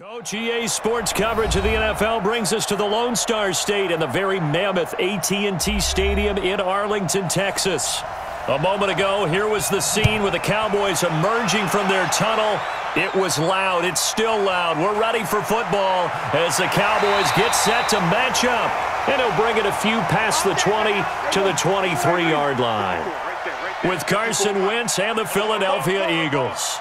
Coach Sports coverage of the NFL brings us to the Lone Star State and the very mammoth AT&T Stadium in Arlington, Texas. A moment ago, here was the scene with the Cowboys emerging from their tunnel. It was loud. It's still loud. We're ready for football as the Cowboys get set to match up. And he'll bring it a few past the 20 to the 23-yard line. With Carson Wentz and the Philadelphia Eagles.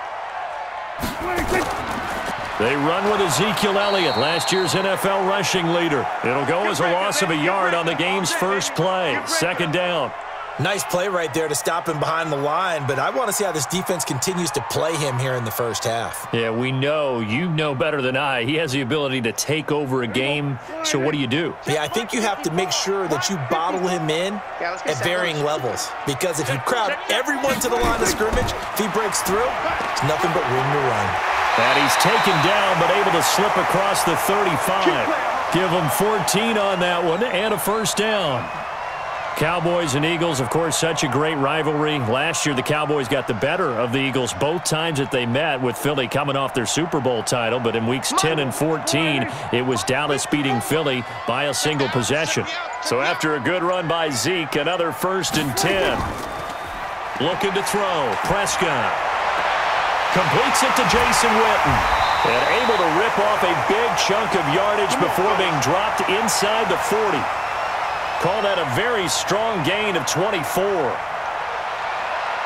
They run with Ezekiel Elliott, last year's NFL rushing leader. It'll go as a loss of a yard on the game's first play. Second down. Nice play right there to stop him behind the line, but I want to see how this defense continues to play him here in the first half. Yeah, we know. You know better than I. He has the ability to take over a game, so what do you do? Yeah, I think you have to make sure that you bottle him in at varying levels, because if you crowd everyone to the line of scrimmage, if he breaks through, it's nothing but room to run. And he's taken down, but able to slip across the 35. Give him 14 on that one and a first down. Cowboys and Eagles, of course, such a great rivalry. Last year, the Cowboys got the better of the Eagles both times that they met with Philly coming off their Super Bowl title. But in weeks 10 and 14, it was Dallas beating Philly by a single possession. So after a good run by Zeke, another first and 10. Looking to throw. Prescott. Completes it to Jason Witten. And able to rip off a big chunk of yardage before being dropped inside the 40. Call that a very strong gain of 24.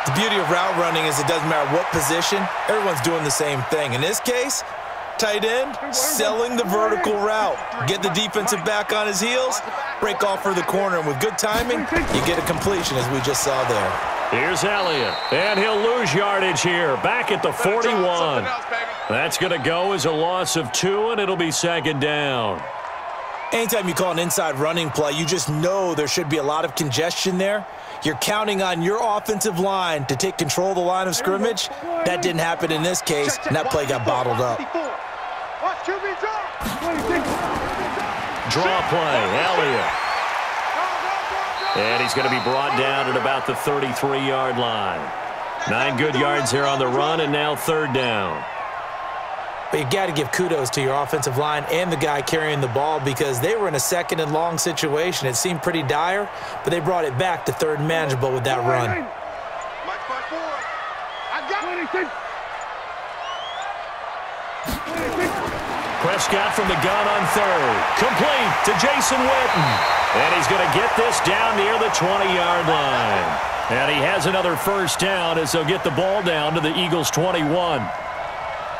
The beauty of route running is it doesn't matter what position, everyone's doing the same thing. In this case, tight end, selling the vertical route. Get the defensive back on his heels, break off for the corner, and with good timing, you get a completion as we just saw there. Here's Elliott, and he'll lose yardage here, back at the 41. That's going to go as a loss of two, and it'll be second down. Anytime you call an inside running play, you just know there should be a lot of congestion there. You're counting on your offensive line to take control of the line of scrimmage. That didn't happen in this case, and that play got bottled up. Draw play, Elliott. And he's going to be brought down at about the 33-yard line. Nine good yards here on the run, and now third down. But you got to give kudos to your offensive line and the guy carrying the ball because they were in a second and long situation. It seemed pretty dire, but they brought it back to third and manageable with that run. Prescott from the gun on third. Complete to Jason Witten. And he's going to get this down near the 20-yard line. And he has another first down as they'll get the ball down to the Eagles' 21.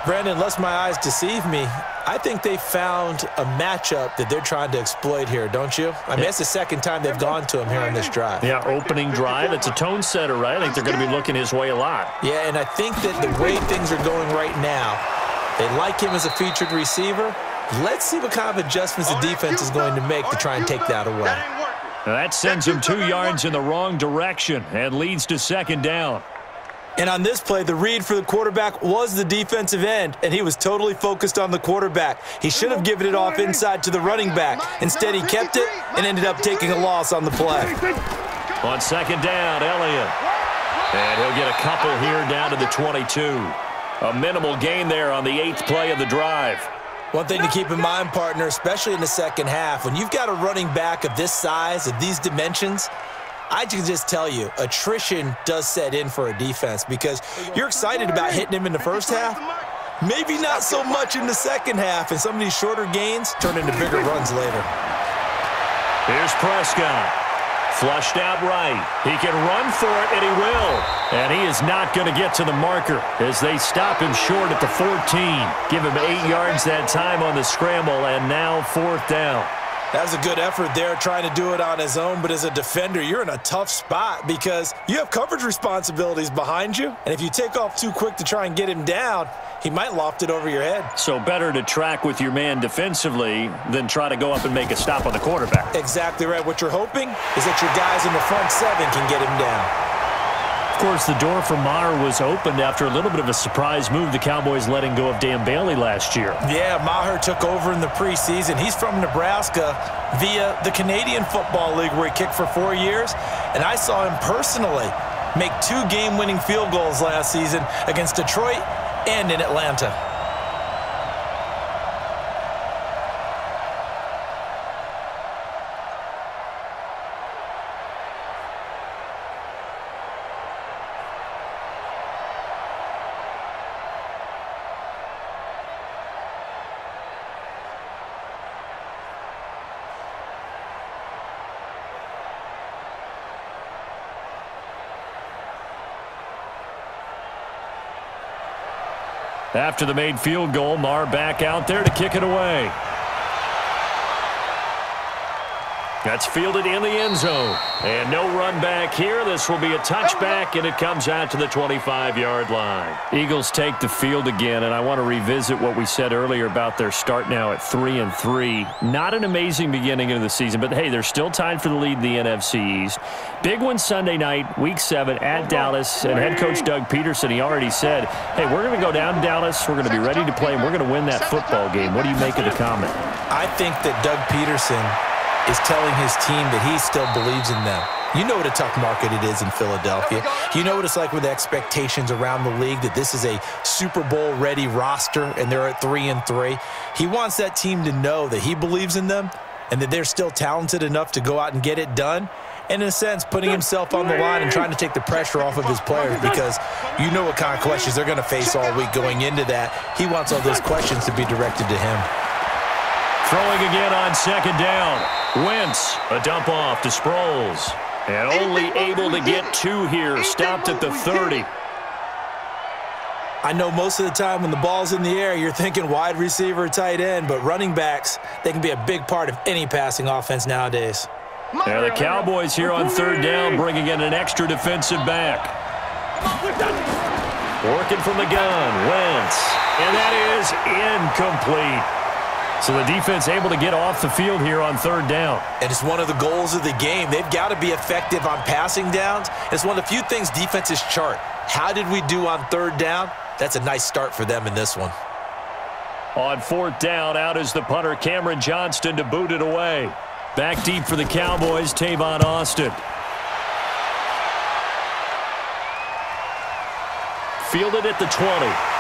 Brandon, lest my eyes deceive me, I think they found a matchup that they're trying to exploit here, don't you? I mean, it's the second time they've gone to him here on this drive. Yeah, opening drive. It's a tone setter, right? I think they're going to be looking his way a lot. Yeah, and I think that the way things are going right now, they like him as a featured receiver. Let's see what kind of adjustments the defense is going to make to try and take that away. That sends him two yards in the wrong direction and leads to second down. And on this play, the read for the quarterback was the defensive end, and he was totally focused on the quarterback. He should have given it off inside to the running back. Instead, he kept it and ended up taking a loss on the play. On second down, Elliott. And he'll get a couple here down to the 22. A minimal gain there on the eighth play of the drive. One thing to keep in mind, partner, especially in the second half, when you've got a running back of this size, of these dimensions, I can just tell you, attrition does set in for a defense because you're excited about hitting him in the first half. Maybe not so much in the second half, and some of these shorter gains turn into bigger runs later. Here's Prescott. Flushed out right. He can run for it, and he will. And he is not going to get to the marker as they stop him short at the 14. Give him eight yards that time on the scramble, and now fourth down. That was a good effort there trying to do it on his own, but as a defender, you're in a tough spot because you have coverage responsibilities behind you, and if you take off too quick to try and get him down, he might loft it over your head. So better to track with your man defensively than try to go up and make a stop on the quarterback. Exactly right. What you're hoping is that your guys in the front seven can get him down. Of course, the door for Maher was opened after a little bit of a surprise move. The Cowboys letting go of Dan Bailey last year. Yeah, Maher took over in the preseason. He's from Nebraska via the Canadian Football League where he kicked for four years. And I saw him personally make two game-winning field goals last season against Detroit and in Atlanta. After the made field goal, Maher back out there to kick it away. That's fielded in the end zone. And no run back here. This will be a touchback, and it comes out to the 25-yard line. Eagles take the field again, and I want to revisit what we said earlier about their start now at 3 and three. Not an amazing beginning of the season, but hey, they're still tied for the lead in the NFC East. Big one Sunday night, Week 7 at Dallas, and head coach Doug Pederson, he already said, hey, we're going to go down to Dallas, we're going to be ready to play, and we're going to win that football game. What do you make of the comment? I think that Doug Pederson is telling his team that he still believes in them. You know what a tough market it is in Philadelphia. You know what it's like with expectations around the league that this is a Super Bowl ready roster and they're at 3 and 3. He wants that team to know that he believes in them and that they're still talented enough to go out and get it done. And in a sense, putting himself on the line and trying to take the pressure off of his players because you know what kind of questions they're going to face all week going into that. He wants all those questions to be directed to him. Throwing again on second down. Wentz, a dump off to Sproles. And only able to get two here. Stopped at the 30. I know most of the time when the ball's in the air, you're thinking wide receiver, tight end, but running backs, they can be a big part of any passing offense nowadays. Yeah, the Cowboys here on third down, bringing in an extra defensive back. Working from the gun, Wentz. And that is incomplete. So the defense able to get off the field here on third down. And it's one of the goals of the game. They've got to be effective on passing downs. It's one of the few things defenses chart. How did we do on third down? That's a nice start for them in this one. On fourth down, out is the punter, Cameron Johnston, to boot it away. Back deep for the Cowboys, Tavon Austin. Fielded at the 20.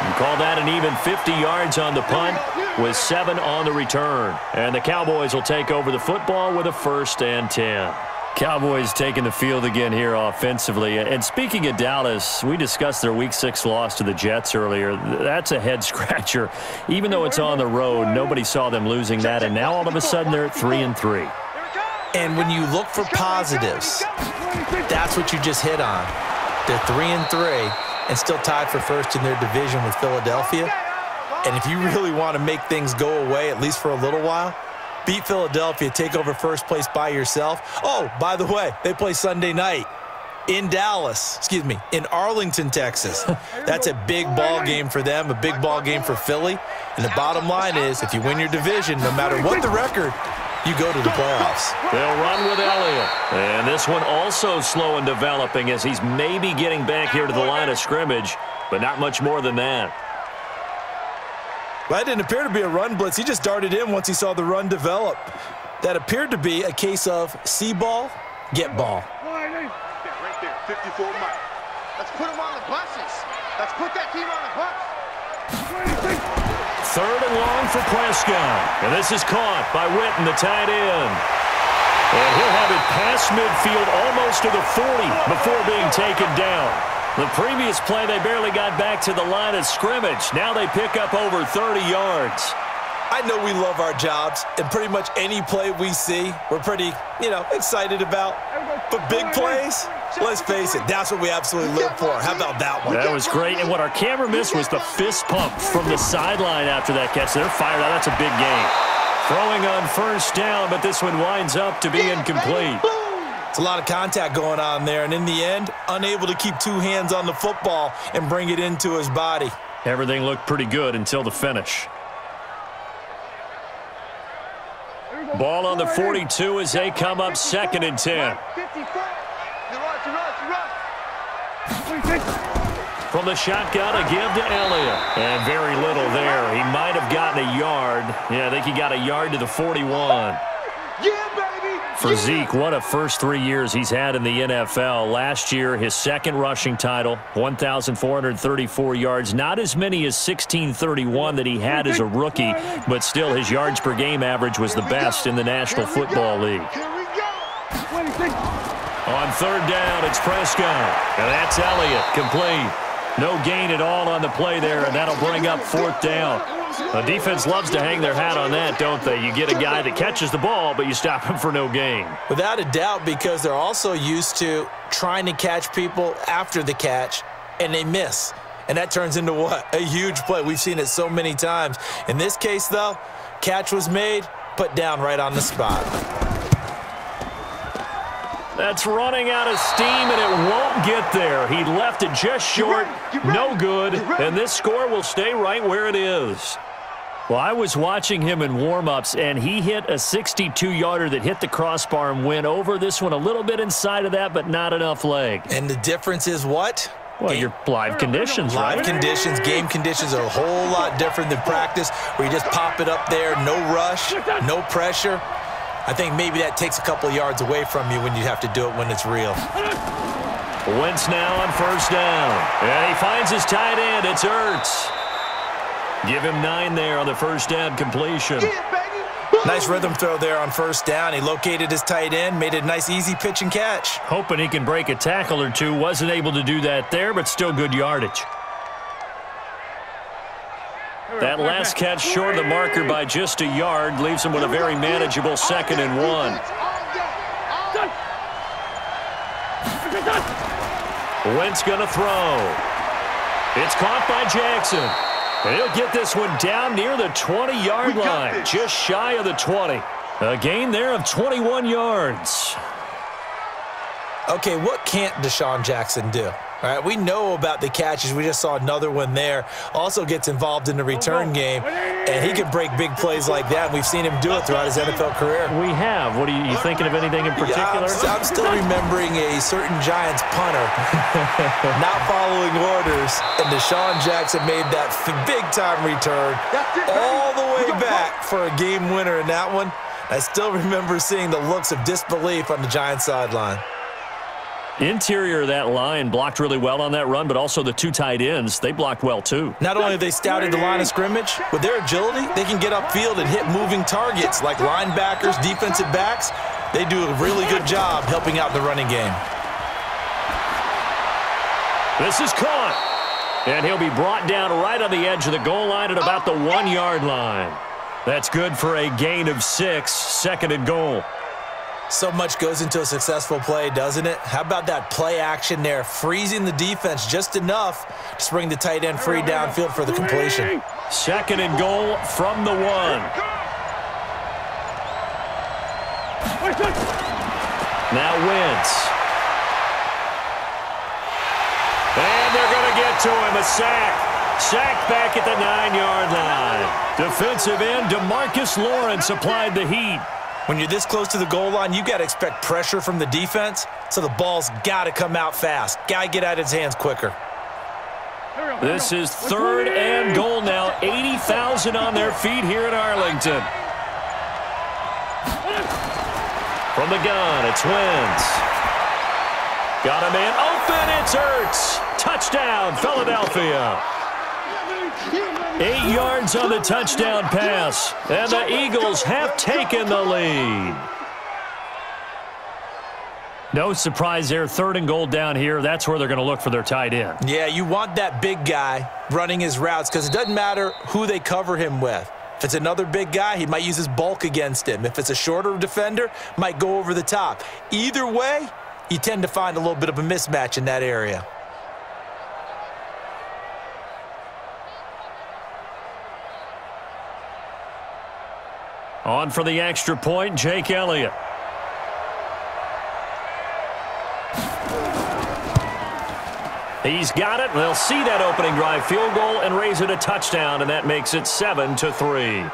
Call that an even 50 yards on the punt with seven on the return. And the Cowboys will take over the football with a first and 10. Cowboys taking the field again here offensively. And speaking of Dallas, we discussed their Week 6 loss to the Jets earlier. That's a head-scratcher. Even though it's on the road, nobody saw them losing that. And now all of a sudden they're at 3 and three. And when you look for positives, that's what you just hit on. They're 3 and three and still tied for first in their division with Philadelphia. And if you really want to make things go away, at least for a little while, beat Philadelphia, take over first place by yourself. Oh, by the way, they play Sunday night in Dallas, excuse me, in Arlington, Texas. That's a big ball game for them, a big ball game for Philly. And the bottom line is, if you win your division, no matter what the record, you go to the playoffs. They'll run with Elliott. And this one also slow in developing as he's maybe getting back here to the line of scrimmage, but not much more than that. That didn't appear to be a run blitz. He just darted in once he saw the run develop. That appeared to be a case of see ball, get ball. Right there, 54 Mike. Let's put him on the buses. Let's put that team on the bus. Third and long for Prescott. And this is caught by Witten, the tight end. And he'll have it past midfield almost to the 40 before being taken down. The previous play, they barely got back to the line of scrimmage. Now they pick up over 30 yards. I know we love our jobs, and pretty much any play we see, we're pretty, you know, excited about. But big plays, Let's face it, that's what we absolutely live for. How about that one? That was great. And what our camera missed was the fist pump from the sideline after that catch. They're fired out. That's a big game. Throwing on first down, but this one winds up to be incomplete. It's a lot of contact going on there, and in the end, unable to keep two hands on the football and bring it into his body. Everything looked pretty good until the finish. Ball on the 42 as they come up second and 10. From the shotgun, a give to Elliott. And very little there. He might have gotten a yard. Yeah, I think he got a yard to the 41. For Zeke, what a first three years he's had in the NFL. Last year, his second rushing title, 1,434 yards. Not as many as 1,631 that he had as a rookie, but still his yards per game average was the best in the National Football League. On third down, it's Prescott. And that's Elliott, complete. No gain at all on the play there, and that'll bring up fourth down. The defense loves to hang their hat on that, don't they? You get a guy that catches the ball, but you stop him for no gain. Without a doubt, because they're also used to trying to catch people after the catch, and they miss. and that turns into what? A huge play. We've seen it so many times. In this case, though, catch was made, put down right on the spot. That's running out of steam, and it won't get there. He left it just short, no good, and this score will stay right where it is. Well, I was watching him in warm-ups, and he hit a 62-yarder that hit the crossbar and went over this one a little bit inside of that, but not enough leg. And the difference is what? Well, your live conditions, live right? conditions, game conditions are a whole lot different than practice, where you just pop it up there, no rush, no pressure. I think maybe that takes a couple yards away from you when you have to do it when it's real. Wentz now on first down. And he finds his tight end. It's Ertz. Give him nine there on the first down completion. Nice rhythm throw there on first down. He located his tight end, made it a nice easy pitch and catch. Hoping he can break a tackle or two. Wasn't able to do that there, but still good yardage. That last catch short of the marker by just a yard leaves him with a very manageable second and one. Wentz going to throw. It's caught by Jackson. And he'll get this one down near the 20-yard line, just shy of the 20. A gain there of 21 yards. Okay, what can't DeSean Jackson do? All right, we know about the catches. We just saw another one there. Also gets involved in the return oh, game, and he can break big plays like that. We've seen him do it throughout his NFL career. We have. What are you, you thinking of anything in particular? Yeah, I'm, I'm, still remembering a certain Giants punter not following orders, and DeSean Jackson made that big-time return all the way back for a game winner in that one. I still remember seeing the looks of disbelief on the Giants sideline. Interior of that line blocked really well on that run, but also the two tight ends, they blocked well too. Not only have they stouted the line of scrimmage, with their agility, they can get upfield and hit moving targets like linebackers, defensive backs. They do a really good job helping out the running game. This is caught. And he'll be brought down right on the edge of the goal line at about the one-yard line. That's good for a gain of six, second and goal. So much goes into a successful play, doesn't it? How about that play action there, freezing the defense just enough to bring the tight end free downfield for the completion. Second and goal from the one. Now Wentz. And they're going to get to him, a sack. Sack back at the nine-yard line. Defensive end DeMarcus Lawrence applied the heat. When you're this close to the goal line, you got to expect pressure from the defense, so the ball's got to come out fast. Got to get out of his hands quicker. This is third and goal now. 80,000 on their feet here at Arlington. From the gun, it's Wentz. Got a man open, it's Ertz. Touchdown, Philadelphia. Eight yards on the touchdown pass, and the Eagles have taken the lead. No surprise there. Third and goal down here. That's where they're going to look for their tight end. Yeah, you want that big guy running his routes because it doesn't matter who they cover him with. If it's another big guy, he might use his bulk against him. If it's a shorter defender, might go over the top. Either way, you tend to find a little bit of a mismatch in that area. On for the extra point, Jake Elliott. He's got it. They'll see that opening drive field goal and raise it a touchdown, and that makes it 7 to three.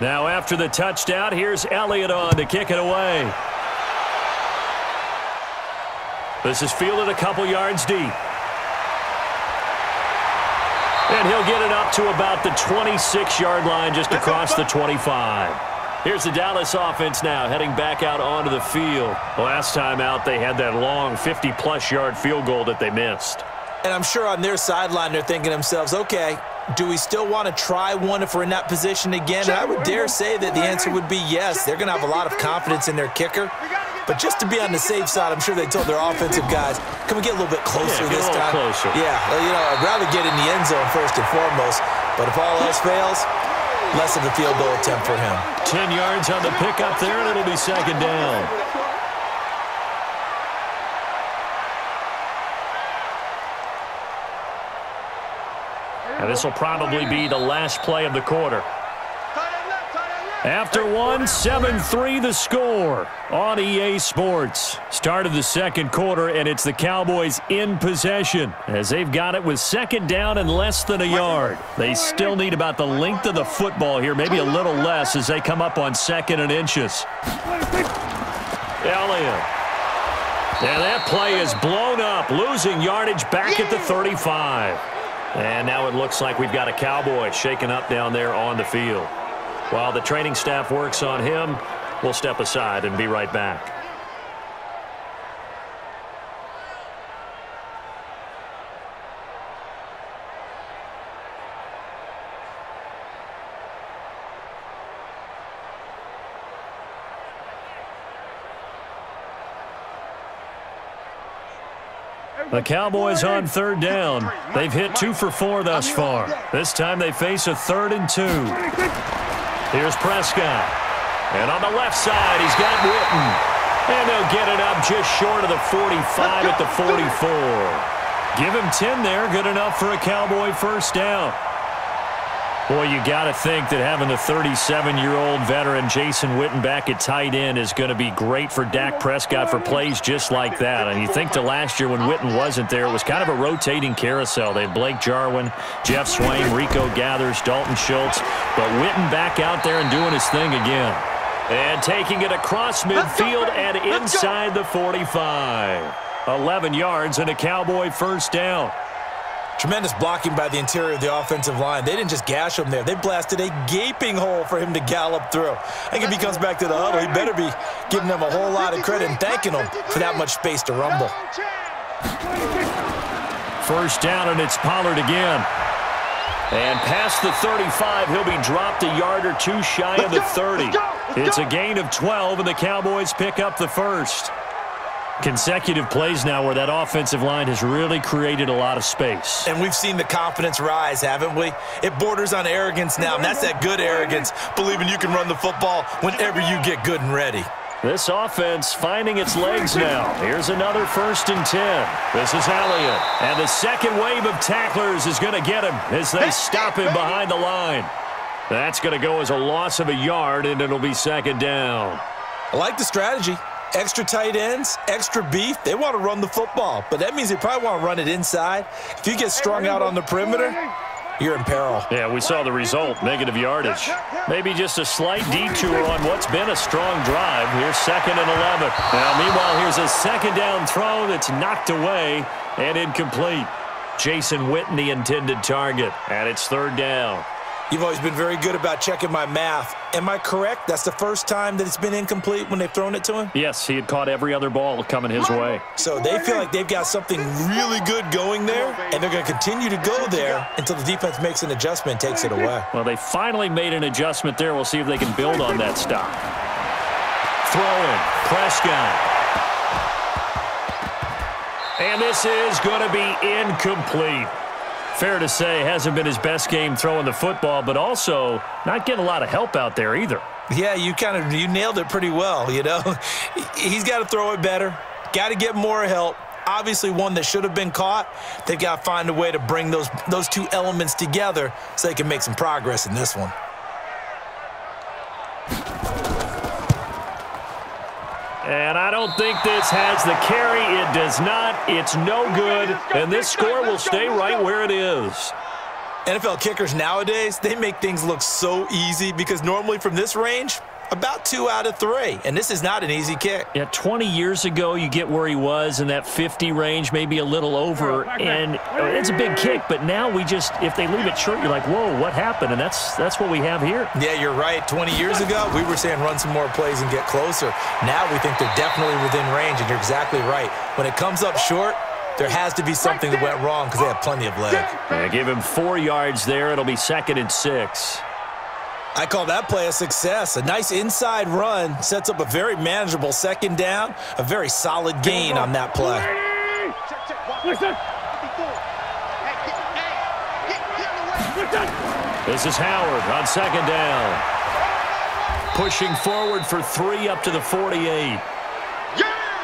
Now after the touchdown, here's Elliott on to kick it away. This is fielded a couple yards deep. And he'll get it up to about the 26-yard line just across the 25. Here's the Dallas offense now heading back out onto the field. Last time out, they had that long 50-plus yard field goal that they missed. And I'm sure on their sideline, they're thinking to themselves, okay, do we still want to try one if we're in that position again? And I would dare say that the answer would be yes. They're going to have a lot of confidence in their kicker. But just to be on the safe side, I'm sure they told their offensive guys, can we get a little bit closer yeah, this time? Closer. Yeah, you know, I'd rather get in the end zone first and foremost. But if all else fails, less of a field goal attempt for him. 10 yards on the pickup there, and it'll be second down. And this will probably be the last play of the quarter. After one, 7-3 the score on EA Sports. Start of the second quarter, and it's the Cowboys in possession as they've got it with second down and less than a yard. They still need about the length of the football here, maybe a little less as they come up on second and inches. Elliott. And that play is blown up, losing yardage back at the 35. And now it looks like we've got a Cowboy shaken up down there on the field. While the training staff works on him, we'll step aside and be right back. The Cowboys on third down. They've hit two for four thus far. This time they face a third and two. Here's Prescott. And on the left side, he's got Witten. And they'll get it up just short of the 45 at the 44. Give him 10 there. Good enough for a Cowboy first down. Boy, you got to think that having the 37-year-old veteran Jason Witten back at tight end is going to be great for Dak Prescott for plays just like that. And you think to last year when Witten wasn't there, it was kind of a rotating carousel. They had Blake Jarwin, Geoff Swaim, Rico Gathers, Dalton Schultz. But Witten back out there and doing his thing again. And taking it across midfield and inside the 45. 11 yards and a Cowboy first down. Tremendous blocking by the interior of the offensive line. They didn't just gash him there. They blasted a gaping hole for him to gallop through. I think if he comes back to the huddle, he better be giving them a whole lot of credit and thanking them for that much space to rumble. First down, and it's Pollard again. And past the 35, he'll be dropped a yard or two shy of the 30. It's a gain of 12, and the Cowboys pick up the first. Consecutive plays now where that offensive line has really created a lot of space. And we've seen the confidence rise, haven't we? It borders on arrogance now, and that's that good arrogance, believing you can run the football whenever you get good and ready. This offense finding its legs now. Here's another first and 10. This is Elliott. And the second wave of tacklers is going to get him as they stop him behind the line. That's going to go as a loss of a yard, and it'll be second down. I like the strategy. Extra tight ends, extra beef. They want to run the football, but that means they probably want to run it inside. If you get strung out on the perimeter, you're in peril. Yeah, we saw the result, negative yardage. Maybe just a slight detour on what's been a strong drive. Here's second and 11. Now, meanwhile, here's a second down throw that's knocked away and incomplete. Jason Witten, the intended target, and it's third down. You've always been very good about checking my math. Am I correct? That's the first time that it's been incomplete when they've thrown it to him? Yes, he had caught every other ball coming his way. So they feel like they've got something really good going there, and they're going to continue to go there until the defense makes an adjustment and takes it away. Well, they finally made an adjustment there. We'll see if they can build on that stop. Throwing. Prescott. And this is going to be incomplete. Fair to say, hasn't been his best game throwing the football, but also not getting a lot of help out there either. Yeah, you kind of you nailed it pretty well, you know. He's got to throw it better, got to get more help. Obviously one that should have been caught. They've got to find a way to bring those, those two elements together so they can make some progress in this one. And I don't think this has the carry. It does not. It's no good. And this score will stay right where it is. NFL kickers nowadays, they make things look so easy because normally from this range, about two out of three, and this is not an easy kick. Yeah, 20 years ago, you get where he was in that 50 range, maybe a little over, and uh, it's a big kick, but now we just, if they leave it short, you're like, whoa, what happened? And that's that's what we have here. Yeah, you're right. 20 years ago, we were saying run some more plays and get closer. Now we think they're definitely within range, and you're exactly right. When it comes up short, there has to be something that went wrong because they have plenty of leg. Yeah, give him four yards there. It'll be second and six. I call that play a success. A nice inside run sets up a very manageable second down, a very solid gain on that play. This is Howard on second down. Pushing forward for three up to the 48.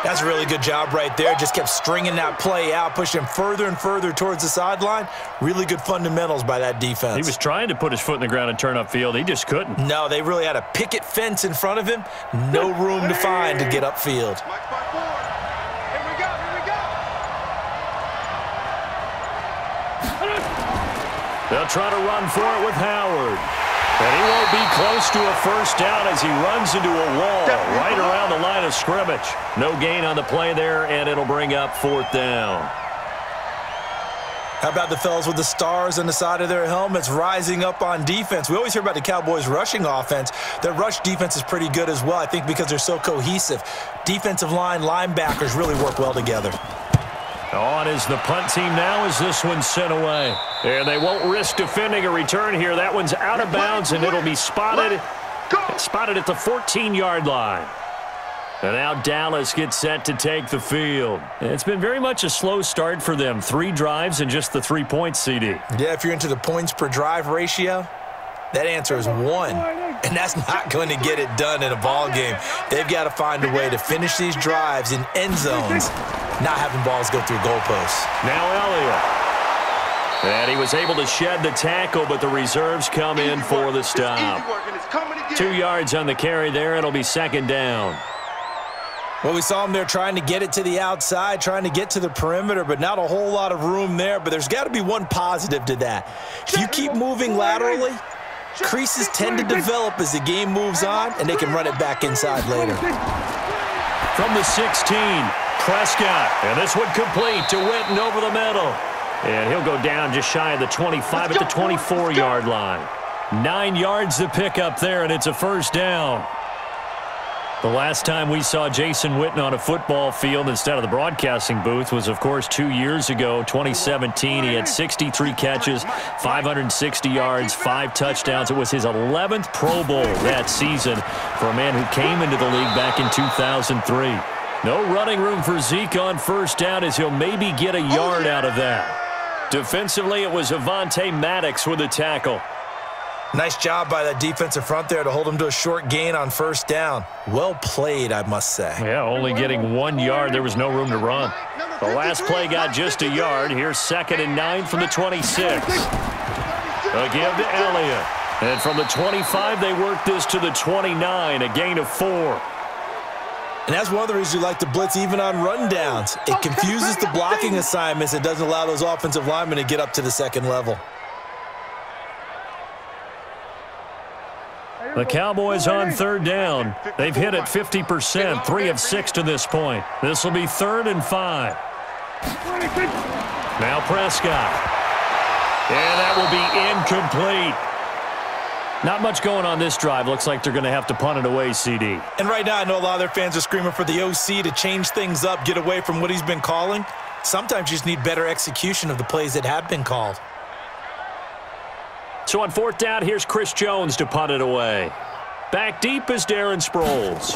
That's a really good job right there. Just kept stringing that play out, pushing further and further towards the sideline. Really good fundamentals by that defense. He was trying to put his foot in the ground and turn upfield. He just couldn't. No, they really had a picket fence in front of him. No room to find to get upfield. They'll try to run for it with Howard. And he won't be close to a first down as he runs into a wall right around the line of scrimmage. No gain on the play there, and it'll bring up fourth down. How about the fellas with the stars on the side of their helmets rising up on defense? We always hear about the Cowboys' rushing offense. Their rush defense is pretty good as well, I think, because they're so cohesive. Defensive line, linebackers really work well together. On is the punt team now as this one's sent away. And they won't risk defending a return here. That one's out of bounds, and it'll be spotted, spotted at the 14-yard line. And now Dallas gets set to take the field. It's been very much a slow start for them. Three drives and just the three points, CD. Yeah, if you're into the points per drive ratio, that answer is one. And that's not going to get it done in a ball game. They've got to find a way to finish these drives in end zones, not having balls go through goalposts. Now Elliott. And he was able to shed the tackle, but the reserves come in for the stop. Two yards on the carry there. It'll be second down. Well, we saw him there trying to get it to the outside, trying to get to the perimeter, but not a whole lot of room there. But there's got to be one positive to that. If you keep moving laterally, creases tend to develop as the game moves on, and they can run it back inside later. From the 16, Prescott. And this one complete to Witten over the middle. And he'll go down just shy of the 25 at the 24-yard line. Nine yards to pick up there, and it's a first down. The last time we saw Jason Witten on a football field instead of the broadcasting booth was, of course, two years ago, 2017. He had 63 catches, 560 yards, five touchdowns. It was his 11th Pro Bowl that season for a man who came into the league back in 2003. No running room for Zeke on first down as he'll maybe get a yard out of that. Defensively, it was Avonte Maddox with a tackle. Nice job by that defensive front there to hold him to a short gain on first down. Well played, I must say. Yeah, only getting one yard. There was no room to run. The last play got just a yard. Here's second and nine from the 26. A give to Elliott. And from the 25, they work this to the 29, a gain of four. And that's one of the reasons you like to blitz even on rundowns. It confuses the blocking assignments. It doesn't allow those offensive linemen to get up to the second level. The Cowboys on third down. They've hit it 50%, three of six to this point. This will be third and five. Now Prescott. And that will be incomplete. Not much going on this drive. Looks like they're going to have to punt it away, CD. And right now, I know a lot of their fans are screaming for the OC to change things up, get away from what he's been calling. Sometimes you just need better execution of the plays that have been called. So on fourth down, here's Chris Jones to punt it away. Back deep is Darren Sproles.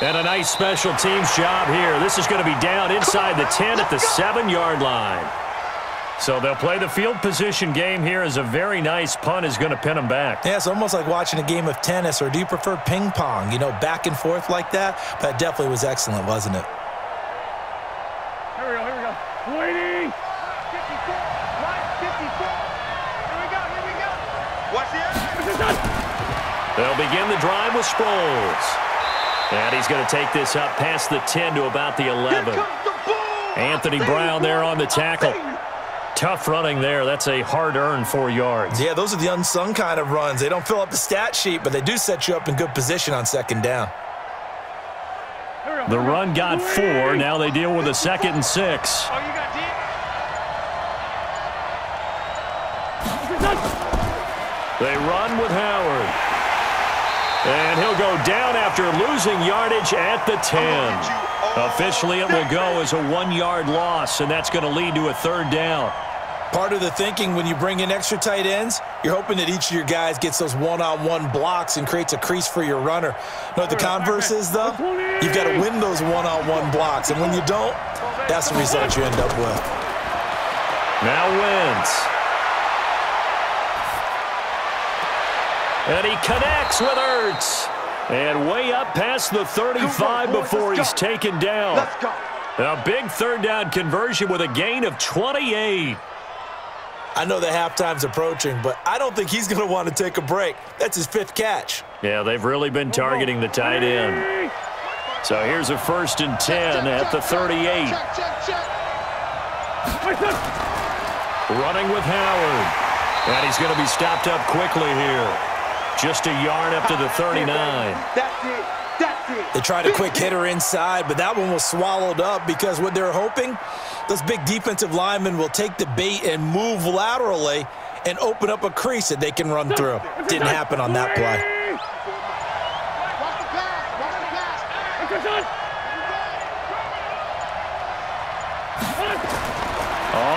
And a nice special teams job here. This is going to be down inside the 10 at the 7-yard line. So they'll play the field position game here as a very nice punt is going to pin them back. Yeah, it's almost like watching a game of tennis, or do you prefer ping pong? You know, back and forth like that? That definitely was excellent, wasn't it? Here we go, here we go. Waiting! 54, right, 54. Here we go, here we go. Watch the action. They'll begin the drive with Sproles. And he's going to take this up past the 10 to about the 11. Here comes the ball. Anthony Brown there on the tackle. Tough running there. That's a hard-earned four yards. Yeah, those are the unsung kind of runs. They don't fill up the stat sheet, but they do set you up in good position on second down. The run got four. Now they deal with a second and six. Oh, you got deep? They run with Howard. And he'll go down after losing yardage at the 10. Officially, it will go as a one-yard loss, and that's going to lead to a third down. Part of the thinking when you bring in extra tight ends, you're hoping that each of your guys gets those one-on-one blocks and creates a crease for your runner. You know what the converse is, though? You've got to win those one-on-one blocks, and when you don't, that's the result you end up with. Now Wentz. And he connects with Ertz. And way up past the 35 before he's taken down. Let's go. A big third down conversion with a gain of 28. I know that halftime's approaching, but I don't think he's going to want to take a break. That's his fifth catch. Yeah, they've really been targeting the tight end. So here's a first and 10 at the 38. Check, check, check. Running with Howard. And he's going to be stopped up quickly here. Just a yard up to the 39. That's it. That's it. They tried a quick hitter inside, but that one was swallowed up because what they're hoping, those big defensive linemen will take the bait and move laterally and open up a crease that they can run through. Didn't happen on that play. Watch the pass. Watch the pass.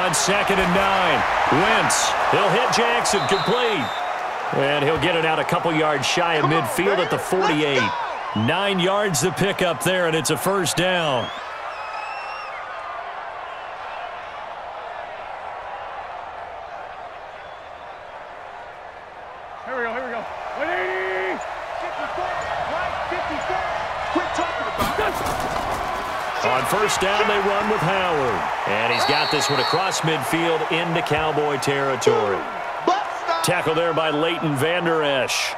On second and nine. Wentz. He'll hit Jackson complete. And he'll get it out a couple yards shy of midfield at the 48. Nine yards to pick up there, and it's a first down. Here we go, here we go. 180! 54. Right. 54. Quit talking about it. On first down, they run with Howard. And he's got this one across midfield into Cowboy territory. Tackle there by Leighton Vander Esch.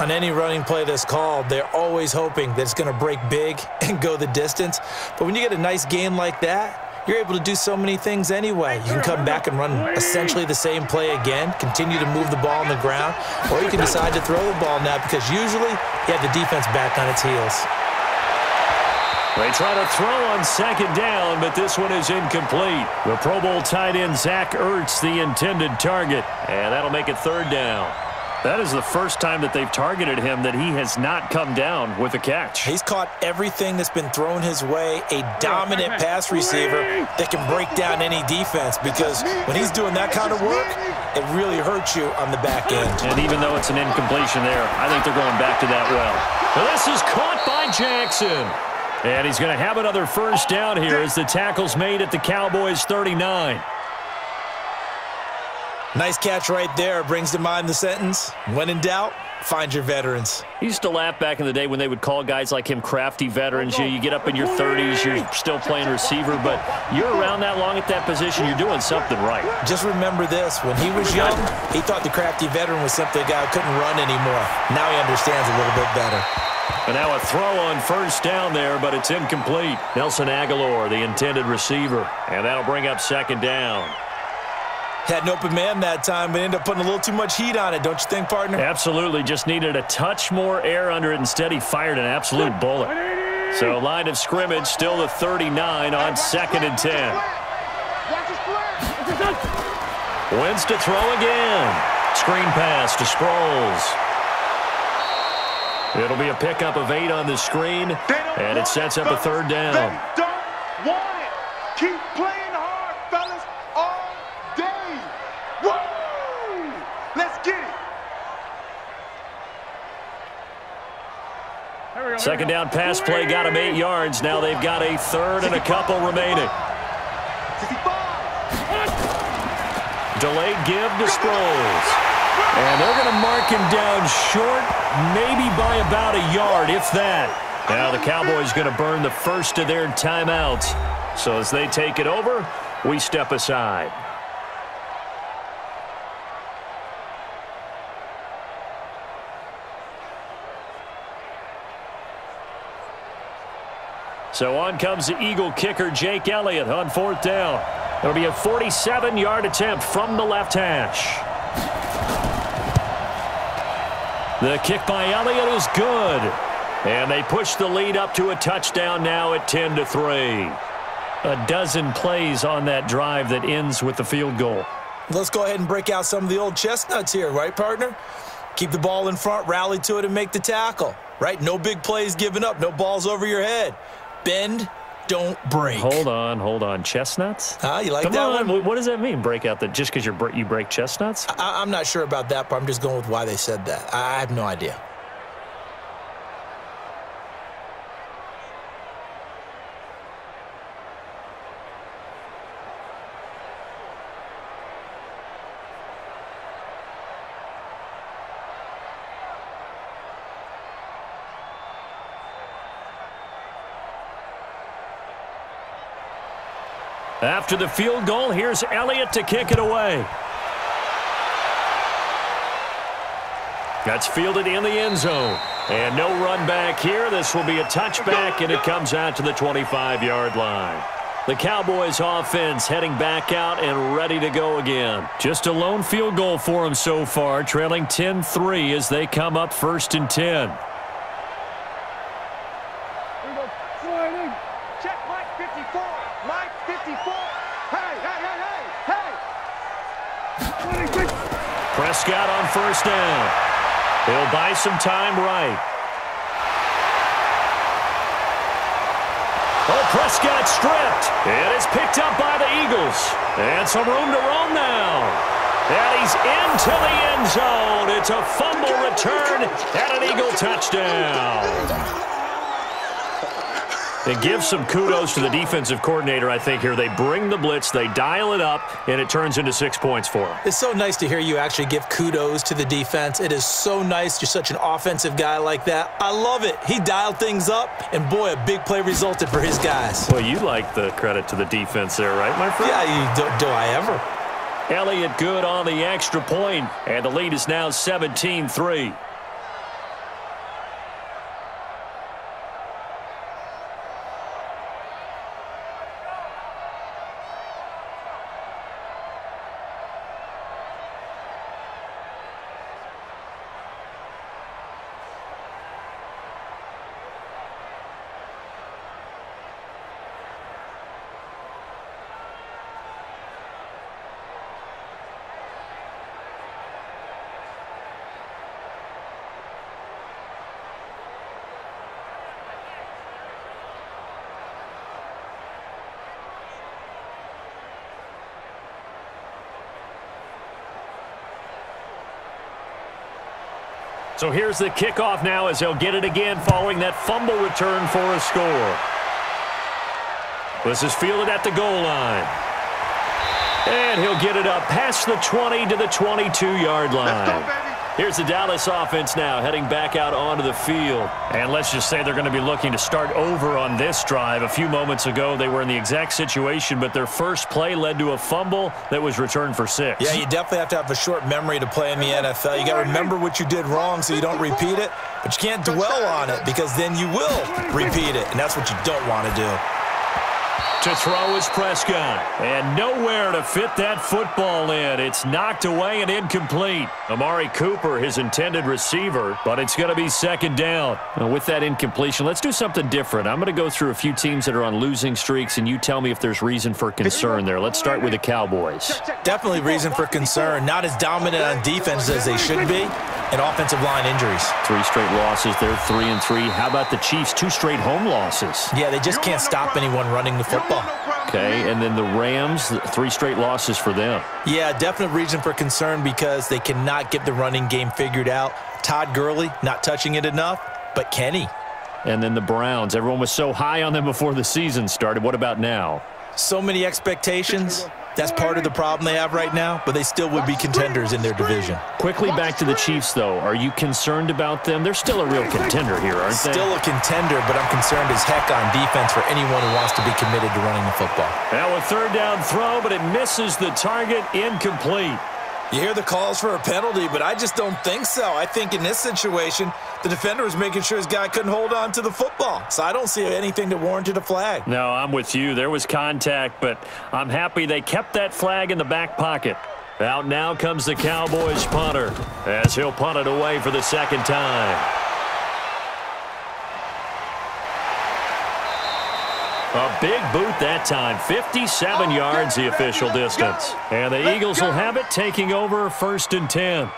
On any running play that's called, they're always hoping that it's going to break big and go the distance. But when you get a nice gain like that, you're able to do so many things anyway. You can come back and run essentially the same play again, continue to move the ball on the ground, or you can decide to throw the ball now because usually you have the defense back on its heels. They try to throw on second down, but this one is incomplete. The Pro Bowl tight end Zach Ertz, the intended target, and that'll make it third down. That is the first time that they've targeted him that he has not come down with a catch. He's caught everything that's been thrown his way, a dominant pass receiver that can break down any defense because when he's doing that kind of work, it really hurts you on the back end. And even though it's an incompletion there, I think they're going back to that well. This is caught by Jackson. And he's going to have another first down here as the tackle's made at the Cowboys 39. Nice catch right there. Brings to mind the sentence, when in doubt, find your veterans. He used to laugh back in the day when they would call guys like him crafty veterans. You, you get up in your 30s, you're still playing receiver, but you're around that long at that position, you're doing something right. Just remember this, when he was young, he thought the crafty veteran was simply a guy who couldn't run anymore. Now he understands a little bit better. And now a throw on first down there, but it's incomplete. Nelson Agholor, the intended receiver. And that'll bring up second down. Had an open man that time, but ended up putting a little too much heat on it, don't you think, partner? Absolutely, just needed a touch more air under it. Instead, he fired an absolute bullet. So line of scrimmage still the 39 on second and 10. Watch. Wentz to throw again. Screen pass to Sproles. It'll be a pickup of eight on the screen, and it sets up a third down. They don't want it. Keep playing hard, fellas, all day. Woo! Let's get it. Here we go, here Second down pass play got him eight yards. Now they've got a third and a couple remaining. 65. Delayed give to Sproles. And they're going to mark him down short, maybe by about a yard, if that. Now the Cowboys going to burn the first of their timeouts. So as they take it over, we step aside. So on comes the Eagle kicker, Jake Elliott, on fourth down. It'll be a 47-yard attempt from the left hash. The kick by Elliott is good. And they push the lead up to a touchdown now at 10 to 3. A dozen plays on that drive that ends with the field goal. Let's go ahead and break out some of the old chestnuts here, right, partner? Keep the ball in front, rally to it, and make the tackle, right? No big plays given up, no balls over your head. Bend, don't break. Hold on, hold on. Chestnuts? Huh? You like Come that on. one? What does that mean? Break out the just because you you break chestnuts? I, I'm not sure about that, but I'm just going with why they said that. I, I have no idea. After the field goal, here's Elliott to kick it away. That's fielded in the end zone. And no run back here. This will be a touchback, and it comes out to the 25-yard line. The Cowboys offense heading back out and ready to go again. Just a lone field goal for them so far, trailing 10-3 as they come up first and 10. We go. Sliding. Check Mike 54. Mike 54. Hey, hey, hey, hey, hey. Prescott on first down. He'll buy some time right. Oh, Prescott stripped. It is picked up by the Eagles. And some room to roam now. And he's into the end zone. It's a fumble return and an Eagle touchdown. And give some kudos to the defensive coordinator, I think, here. They bring the blitz, they dial it up, and it turns into six points for them. It's so nice to hear you actually give kudos to the defense. It is so nice. You're such an offensive guy like that. I love it. He dialed things up, and boy, a big play resulted for his guys. Well, you like the credit to the defense there, right, my friend? Yeah, you, do, do I ever? Elliott good on the extra point, and the lead is now 17-3. So here's the kickoff now as they'll get it again following that fumble return for a score. This is fielded at the goal line. And he'll get it up past the 20 to the 22-yard line. Let's go, baby. Here's the Dallas offense now heading back out onto the field. And let's just say they're going to be looking to start over on this drive. A few moments ago, they were in the exact situation, but their first play led to a fumble that was returned for six. Yeah, you definitely have to have a short memory to play in the NFL. You got to remember what you did wrong so you don't repeat it, but you can't dwell on it because then you will repeat it, and that's what you don't want to do. To throw is Prescott. And nowhere to fit that football in. It's knocked away and incomplete. Amari Cooper, his intended receiver, but it's going to be second down. Now, with that incompletion, let's do something different. I'm going to go through a few teams that are on losing streaks, and you tell me if there's reason for concern there. Let's start with the Cowboys. Definitely reason for concern. Not as dominant on defense as they should be, and offensive line injuries. Three straight losses. They're three and three. How about the Chiefs? Two straight home losses. Yeah, they just can't stop anyone running the football. Okay, and then the Rams, three straight losses for them. Yeah, definite reason for concern because they cannot get the running game figured out. Todd Gurley not touching it enough, but Kenny. And then the Browns. Everyone was so high on them before the season started. What about now? So many expectations. That's part of the problem they have right now, but they still would be contenders in their division. Quickly back to the Chiefs, though. Are you concerned about them? They're still a real contender here, aren't they? Still a contender, but I'm concerned as heck on defense for anyone who wants to be committed to running the football. Now a third down throw, but it misses the target incomplete. You hear the calls for a penalty, but I just don't think so. I think in this situation, The defender was making sure his guy couldn't hold on to the football. So I don't see anything that warranted a flag. No, I'm with you. There was contact, but I'm happy they kept that flag in the back pocket. Out now comes the Cowboys punter as he'll punt it away for the second time. A big boot that time. 57 yards the official distance. And the Eagles will have it taking over first and 10.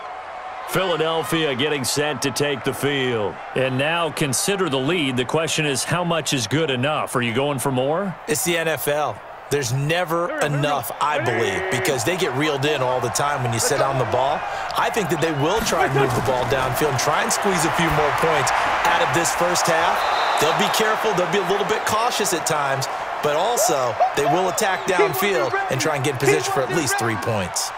Philadelphia getting set to take the field. And now consider the lead. The question is how much is good enough? Are you going for more? It's the NFL. There's never enough, I believe, because they get reeled in all the time when you sit on the ball. I think that they will try and move the ball downfield and try and squeeze a few more points out of this first half. They'll be careful. They'll be a little bit cautious at times, but also they will attack downfield and try and get in position for at least three points.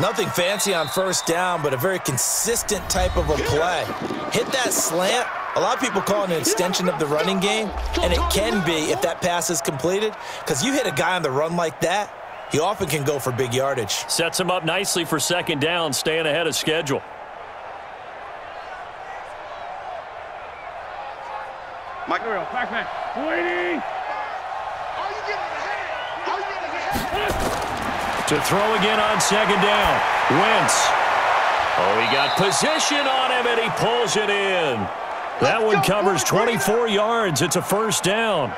Nothing fancy on first down, but a very consistent type of a play. Hit that slant. A lot of people call it an extension of the running game, and it can be if that pass is completed, because you hit a guy on the run like that, he often can go for big yardage. Sets him up nicely for second down, staying ahead of schedule. Mike Muriel, Pac-Man, waiting. To throw again on second down. Wentz. Oh, he got position on him, and he pulls it in. That one covers 24 yards. It's a first down.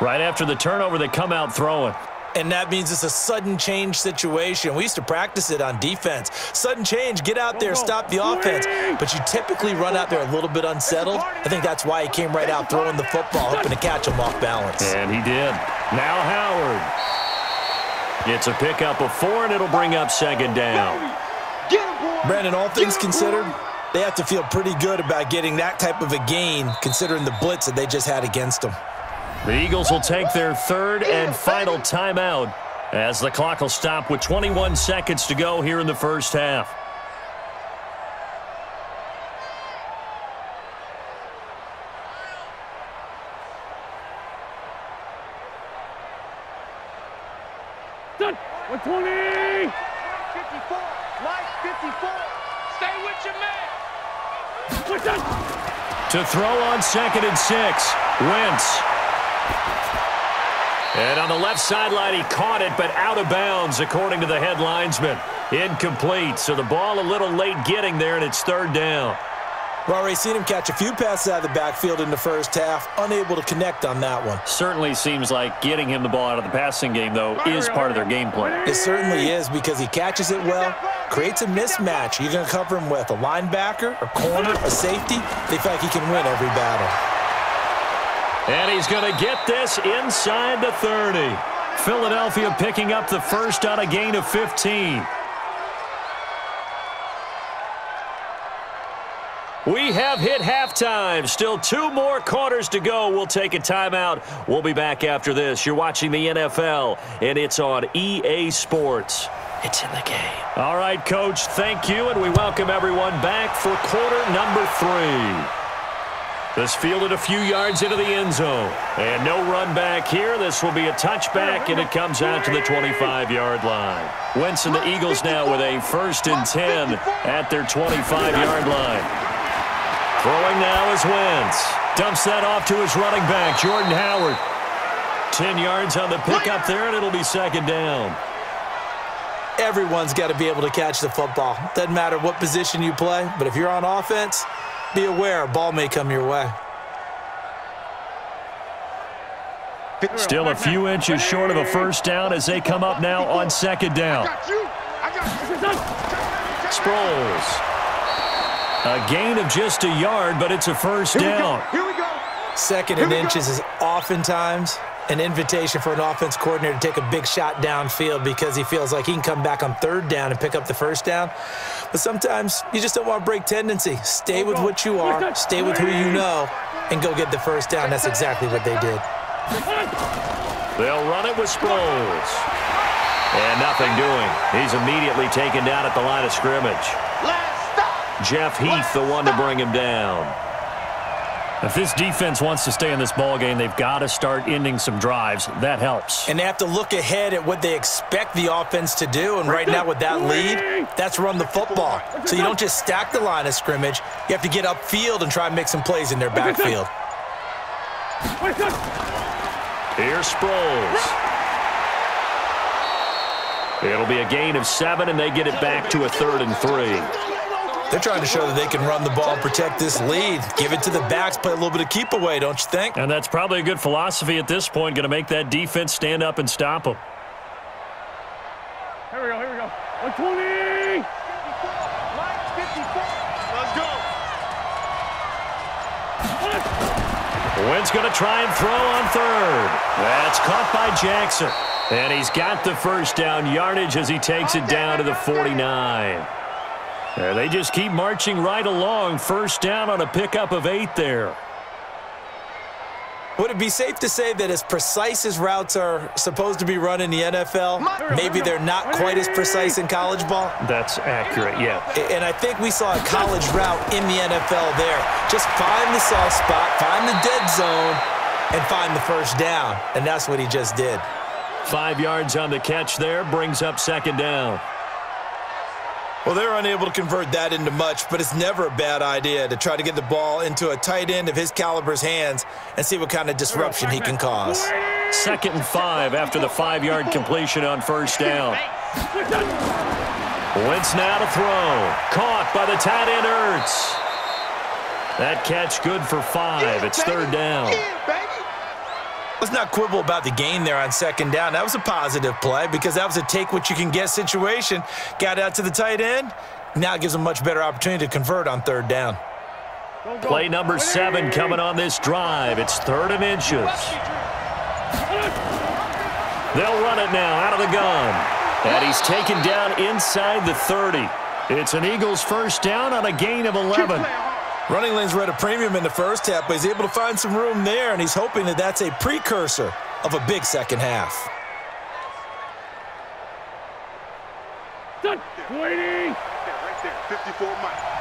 Right after the turnover, they come out throwing. And that means it's a sudden change situation. We used to practice it on defense. Sudden change, get out there, stop the offense. But you typically run out there a little bit unsettled. I think that's why he came right out throwing the football, hoping to catch him off balance. And he did. Now Howard. It's a pickup of four, and it'll bring up second down. Brandon, all things considered, they have to feel pretty good about getting that type of a gain, considering the blitz that they just had against them. The Eagles will take their third and final timeout as the clock will stop with 21 seconds to go here in the first half. Done. 120. 54. Life 54. Stay with your man. What's that? To throw on second and six. Wentz and on the left sideline, he caught it, but out of bounds, according to the head linesman. Incomplete, so the ball a little late getting there, and it's third down. We've already seen him catch a few passes out of the backfield in the first half, unable to connect on that one. Certainly seems like getting him the ball out of the passing game, though, is part of their game plan. It certainly is because he catches it well, creates a mismatch. You're going to cover him with a linebacker, a corner, a safety. They feel like he can win every battle. And he's going to get this inside the 30. Philadelphia picking up the first on a gain of 15. We have hit halftime. Still two more quarters to go. We'll take a timeout. We'll be back after this. You're watching the NFL, and it's on EA Sports. It's in the game. All right, Coach, thank you, and we welcome everyone back for quarter number three. This fielded a few yards into the end zone. And no run back here. This will be a touchback, and it comes out to the 25-yard line. Wentz and the Eagles now with a first and 10 at their 25-yard line. Throwing now is Wentz. Dumps that off to his running back, Jordan Howard. 10 yards on the pickup there, and it'll be second down. Everyone's got to be able to catch the football. Doesn't matter what position you play, but if you're on offense, be aware, a ball may come your way. Still a few inches short of a first down as they come up now on second down. Sproles. A gain of just a yard, but it's a first down. Here we go. Second and inches is oftentimes an invitation for an offense coordinator to take a big shot downfield because he feels like he can come back on third down and pick up the first down. But sometimes you just don't want to break tendency. Stay with what you are, stay with who you know, and go get the first down. That's exactly what they did. They'll run it with Sproles. And nothing doing. He's immediately taken down at the line of scrimmage. Jeff Heath, the one to bring him down. If this defense wants to stay in this ball game, they've got to start ending some drives. That helps. And they have to look ahead at what they expect the offense to do. And right now with that lead, that's run the football. So you don't just stack the line of scrimmage. You have to get upfield and try and make some plays in their backfield. Here's Sproles. It'll be a gain of seven, and they get it back to a third and three. They're trying to show that they can run the ball protect this lead. Give it to the backs, play a little bit of keep away, don't you think? And that's probably a good philosophy at this point, going to make that defense stand up and stop them. Here we go, here we go. 120! Let's go. Wentz going to try and throw on third. That's caught by Jackson. And he's got the first down yardage as he takes it down to the 49. They just keep marching right along. First down on a pickup of eight there. Would it be safe to say that as precise as routes are supposed to be run in the NFL, maybe they're not quite as precise in college ball? That's accurate, yeah. And I think we saw a college route in the NFL there. Just find the soft spot, find the dead zone, and find the first down. And that's what he just did. Five yards on the catch there, brings up second down. Well, they're unable to convert that into much, but it's never a bad idea to try to get the ball into a tight end of his caliber's hands and see what kind of disruption he can cause. Second and five after the five-yard completion on first down. Wentz now to throw. Caught by the tight end Ertz. That catch good for five. It's third down. Let's not quibble about the gain there on second down. That was a positive play because that was a take-what-you-can-get situation. Got out to the tight end. Now gives them much better opportunity to convert on third down. Play number seven coming on this drive. It's third and inches. They'll run it now out of the gun. And he's taken down inside the 30. It's an Eagles first down on a gain of 11. Running lanes were at a premium in the first half, but he's able to find some room there, and he's hoping that that's a precursor of a big second half. Done. 280! Right there, 54 Mike.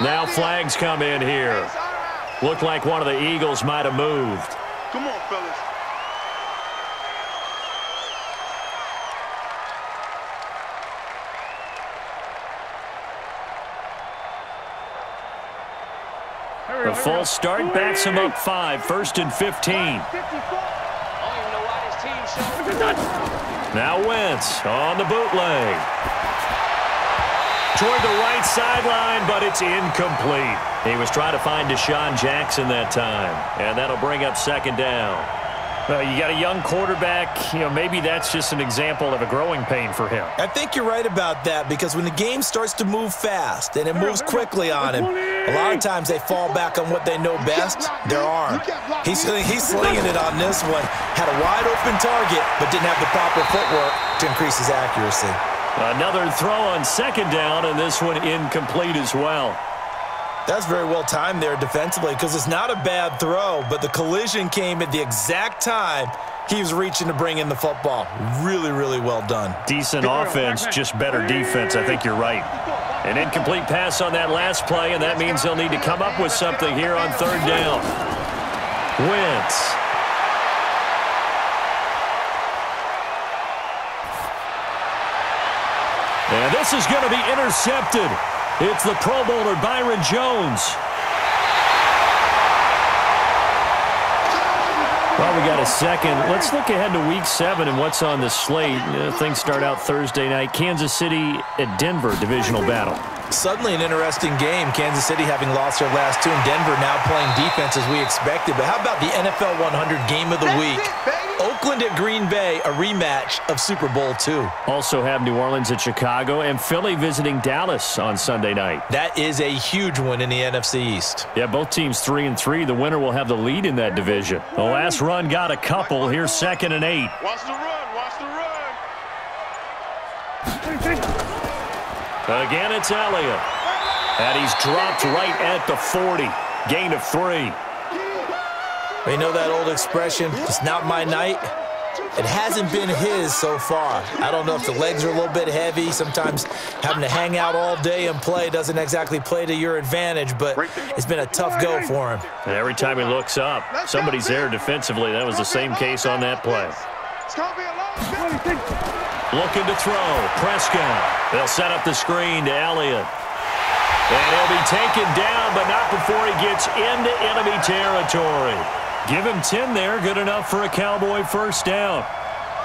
Now flags come in here. Looked like one of the Eagles might have moved. Come on, fellas. Here we The go, here we full start backs him up five. First and 15. Now Wentz on the bootleg. Toward the right sideline, but it's incomplete. He was trying to find DeSean Jackson that time, and that'll bring up second down. Well, you got a young quarterback. You know, maybe that's just an example of a growing pain for him. I think you're right about that because when the game starts to move fast and it moves quickly on him, a lot of times they fall back on what they know best, their arm. He's, he's slinging it on this one. Had a wide open target, but didn't have the proper footwork to increase his accuracy. Another throw on second down, and this one incomplete as well. That's very well timed there defensively because it's not a bad throw, but the collision came at the exact time he was reaching to bring in the football. Really, really well done. Decent offense, just better defense. I think you're right. An incomplete pass on that last play, and that means they'll need to come up with something here on third down. Wentz. And this is going to be intercepted. It's the Pro Bowler Byron Jones. Well, we got a second. Let's look ahead to week seven and what's on the slate. Uh, things start out Thursday night. Kansas City at Denver, divisional battle. Suddenly an interesting game. Kansas City having lost their last two, and Denver now playing defense as we expected. But how about the NFL 100 game of the week? Oakland at Green Bay, a rematch of Super Bowl II. Also have New Orleans at Chicago and Philly visiting Dallas on Sunday night. That is a huge one in the NFC East. Yeah, both teams three and three. The winner will have the lead in that division. The last run got a couple. Here's second and eight. Watch the run, watch the run. Again, it's Elliott. And he's dropped right at the 40. Gain of three. You know that old expression, it's not my night? It hasn't been his so far. I don't know if the legs are a little bit heavy. Sometimes having to hang out all day and play doesn't exactly play to your advantage, but it's been a tough go for him. And every time he looks up, somebody's there defensively. That was the same case on that play. Looking to throw. Prescott. They'll set up the screen to Elliott. And he'll be taken down, but not before he gets into enemy territory. Give him 10 there. Good enough for a Cowboy first down.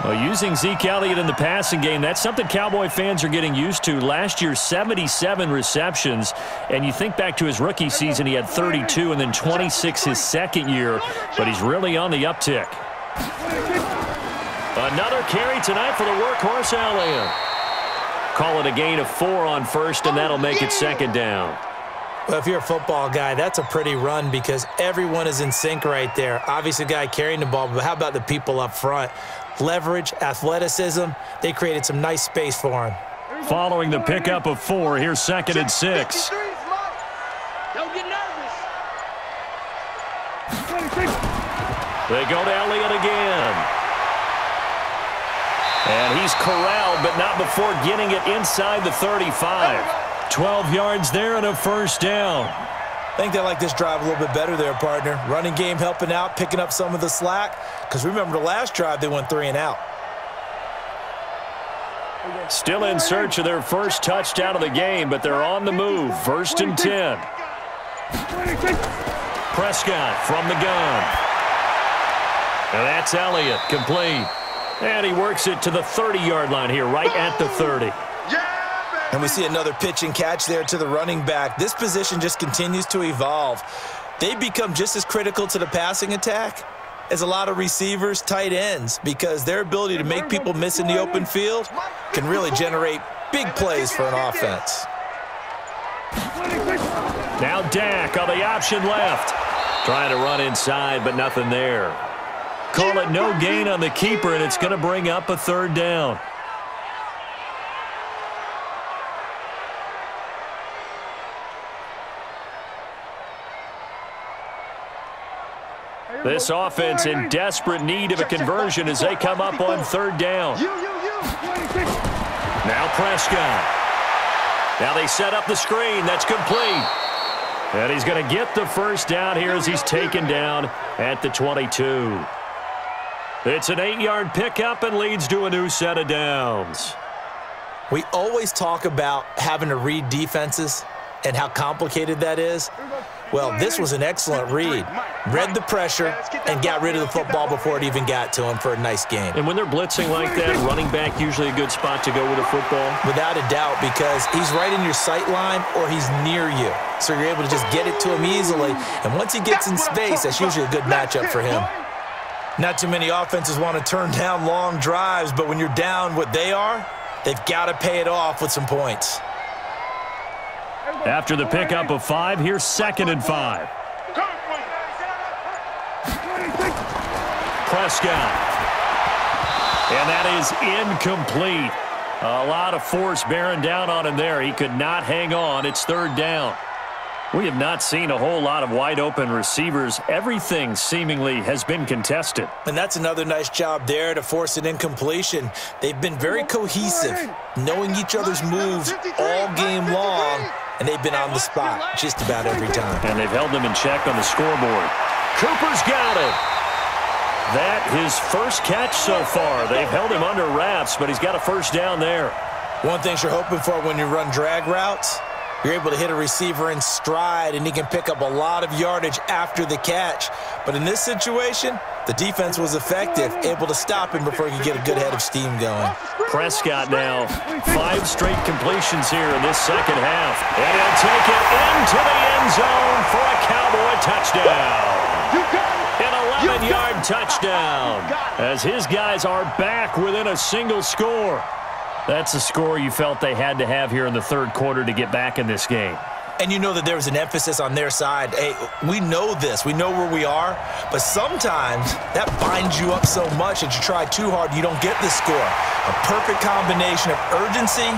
Well, using Zeke Elliott in the passing game, that's something Cowboy fans are getting used to. Last year, 77 receptions, and you think back to his rookie season, he had 32 and then 26 his second year, but he's really on the uptick. Another carry tonight for the workhorse Elliott. Call it a gain of four on first, and that'll make it second down. Well, if you're a football guy, that's a pretty run because everyone is in sync right there. Obviously, the guy carrying the ball, but how about the people up front? Leverage, athleticism, they created some nice space for him. Following the pickup of four, here's second and six. Don't get nervous. They go to Elliott again. And he's corralled, but not before getting it inside the 35. 12 yards there and a first down. I think they like this drive a little bit better there, partner. Running game helping out, picking up some of the slack. Because remember the last drive, they went three and out. Still in search of their first touchdown of the game, but they're on the move. First and 10. Prescott from the gun. And that's Elliott, complete. And he works it to the 30-yard line here, right at the 30. And we see another pitch and catch there to the running back. This position just continues to evolve. They become just as critical to the passing attack as a lot of receivers, tight ends, because their ability to make people miss in the open field can really generate big plays for an offense. Now Dak on the option left. Trying to run inside, but nothing there. Call it no gain on the keeper, and it's going to bring up a third down. This offense in desperate need of a conversion as they come up on third down. Now Prescott. Now they set up the screen. That's complete. And he's going to get the first down here as he's taken down at the 22. It's an eight-yard pickup and leads to a new set of downs. We always talk about having to read defenses and how complicated that is. Well, this was an excellent read. Read the pressure and got rid of the football before it even got to him for a nice game. And when they're blitzing like that, running back usually a good spot to go with a football? Without a doubt, because he's right in your sight line or he's near you. So you're able to just get it to him easily. And once he gets in space, that's usually a good matchup for him. Not too many offenses want to turn down long drives, but when you're down what they are, they've got to pay it off with some points. After the pickup of five, here's second and five. Prescott. And that is incomplete. A lot of force bearing down on him there. He could not hang on. It's third down. We have not seen a whole lot of wide-open receivers. Everything seemingly has been contested. And that's another nice job there to force an incompletion. They've been very cohesive, knowing each other's moves all game long, and they've been on the spot just about every time. And they've held them in check on the scoreboard. Cooper's got it. That his first catch so far. They've held him under wraps, but he's got a first down there. One thing you're hoping for when you run drag routes, you're able to hit a receiver in stride, and he can pick up a lot of yardage after the catch. But in this situation, the defense was effective, able to stop him before he could get a good head of steam going. Prescott now, five straight completions here in this second half. And he'll take it into the end zone for a Cowboy touchdown. An 11-yard touchdown as his guys are back within a single score. That's a score you felt they had to have here in the third quarter to get back in this game. And you know that there was an emphasis on their side. Hey, we know this. We know where we are. But sometimes that binds you up so much that you try too hard, you don't get the score. A perfect combination of urgency,